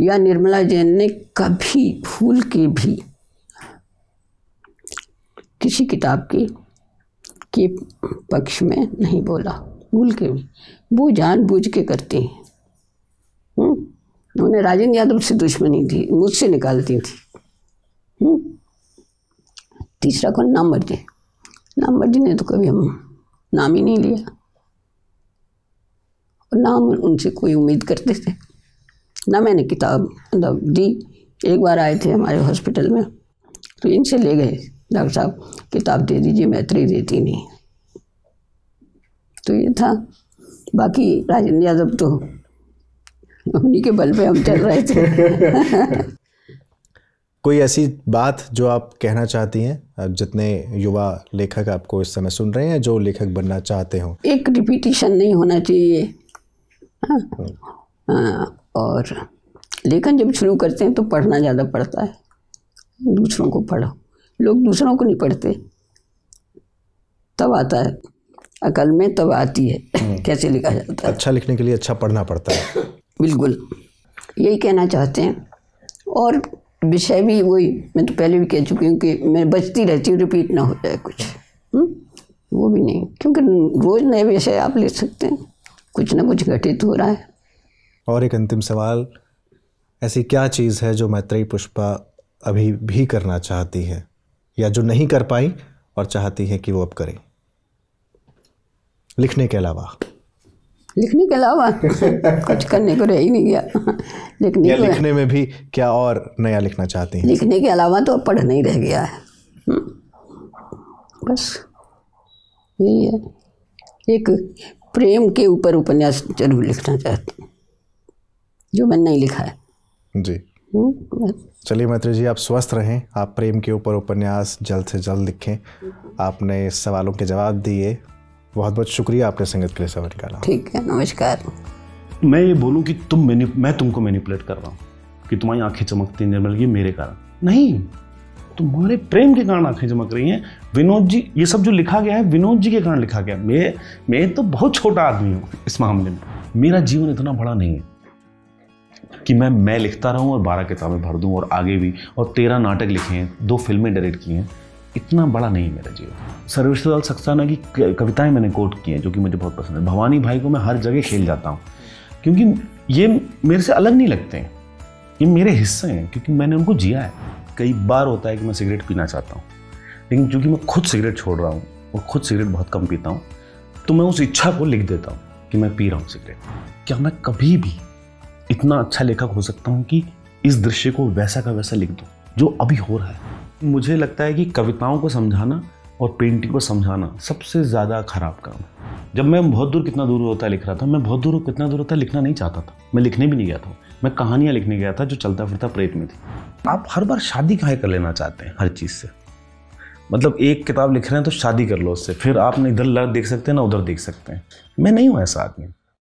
या निर्मला जैन ने कभी भूल के भी किसी किताब की, के पक्ष में नहीं बोला। भूल के भी। वो जान बूझ के करती हैं। हम्म? उन्होंने राजेंद्र यादव से दुश्मनी थी, मुझसे निकालती थी। हम्म? तीसरा कौन? नाम मर्ज़ी नाम मर्ज़ी ने तो कभी हम नाम ही नहीं लिया। और ना हम उनसे कोई उम्मीद करते थे। ना मैंने किताब मतलब दी एक बार आए थे हमारे हॉस्पिटल में तो इनसे ले गए, डॉक्टर साहब, किताब दे दीजिए मैत्री देती नहीं। तो ये था। बाकी राजेंद्र यादव तो उन्हीं के बल पे हम चल रहे थे। कोई ऐसी बात जो आप कहना चाहती हैं जितने युवा लेखक आपको इस समय सुन रहे हैं जो लेखक बनना चाहते हो? एक रिपीटिशन नहीं होना चाहिए। हाँ, हाँ और लेखन जब शुरू करते हैं तो पढ़ना ज़्यादा पड़ता है। दूसरों को पढ़ो। लोग दूसरों को नहीं पढ़ते। तब आता है। अकल में तब आती है। हम्म। कैसे लिखा जाता है? अच्छा लिखने के लिए अच्छा पढ़ना पड़ता है। बिल्कुल। यही कहना चाहते हैं। और विषय भी वही। मैं तो पहले भी कह चुकी हूँ कि मैं बचती रहती हूँ रिपीट ना हो जाए कुछ। हुँ? हम्म? वो भी नहीं। क्योंकि रोज़ नए विषय आप ले सकते हैं। कुछ ना कुछ घटित हो रहा है। और एक अंतिम सवाल, ऐसी क्या चीज़ है जो मैत्रेयी पुष्पा अभी भी करना चाहती है? या जो नहीं कर पाई और चाहती है कि वो अब करें? लिखने के अलावा। लिखने के अलावा कुछ करने को रह ही नहीं गया। लिखने या लिखने में भी क्या और नया लिखना चाहती हैं? लिखने के अलावा तो अब पढ़ नहीं रह गया है। हम्म। बस यही है। एक प्रेम के ऊपर उपन्यास ज़रूर लिखना चाहती हूँ जो मैंने नहीं लिखा है। जी। हम्म, चलिए मैत्री जी आप स्वस्थ रहें आप प्रेम के ऊपर उपन्यास जल्द से जल्द लिखें। आपने सवालों के जवाब दिए बहुत बहुत शुक्रिया आपने संगत के लिए समय निकाला ठीक है नमस्कार। मैं ये बोलूँ कि तुम मैनी मैं तुमको मैनिपुलेट कर रहा हूँ कि तुम्हारी आँखें चमकती निर्मल ये मेरे कारण। नहीं तुम्हारे प्रेम के कारण आँखें चमक रही हैं। विनोद जी ये सब जो लिखा गया है विनोद जी के कारण लिखा गया। मैं मैं तो बहुत छोटा आदमी हूँ इस मामले में। मेरा जीवन इतना बड़ा नहीं है कि मैं मैं लिखता रहूँ और बारह किताबें भर दूँ और आगे भी और तेरह नाटक लिखे हैं दो फ़िल्में डायरेक्ट की हैं। इतना बड़ा नहीं है मेरा जीवन। सर्वेश्वर सक्सेना की, कविताएँ मैंने कोट की हैं, जो कि मुझे बहुत पसंद है। भवानी भाई को मैं हर जगह खेल जाता हूँ। क्योंकि ये मेरे से अलग नहीं लगते हैं। ये मेरे हिस्से हैं, क्योंकि मैंने उनको जिया है। कई बार होता है कि मैं सिगरेट पीना चाहता हूँ। लेकिन चूँकि मैं खुद सिगरेट छोड़ रहा हूँ और खुद सिगरेट बहुत कम पीता हूँ तो मैं उस इच्छा को लिख देता हूँ कि मैं पी रहा हूँ सिगरेट। क्या मैं कभी भी इतना अच्छा लेखक हो सकता हूँ कि इस दृश्य को वैसा का वैसा लिख दूँ, जो अभी हो रहा है? मुझे लगता है कि कविताओं को समझाना और पेंटिंग को समझाना सबसे ज़्यादा खराब काम है। जब मैं बहुत दूर कितना दूर होता लिख रहा था, मैं बहुत दूर कितना दूर होता लिखना नहीं चाहता था। मैं लिखने भी नहीं गया था। मैं कहानियाँ लिखने गया था जो चलता फिरता प्रेत में थी। आप हर बार शादी कहाँ कर लेना चाहते हैं हर चीज़ से? मतलब एक किताब लिख रहे हैं तो शादी कर लो उससे। फिर आप ना इधर देख सकते हैं, ना उधर देख सकते हैं। मैं नहीं हूँ ऐसा आदमी।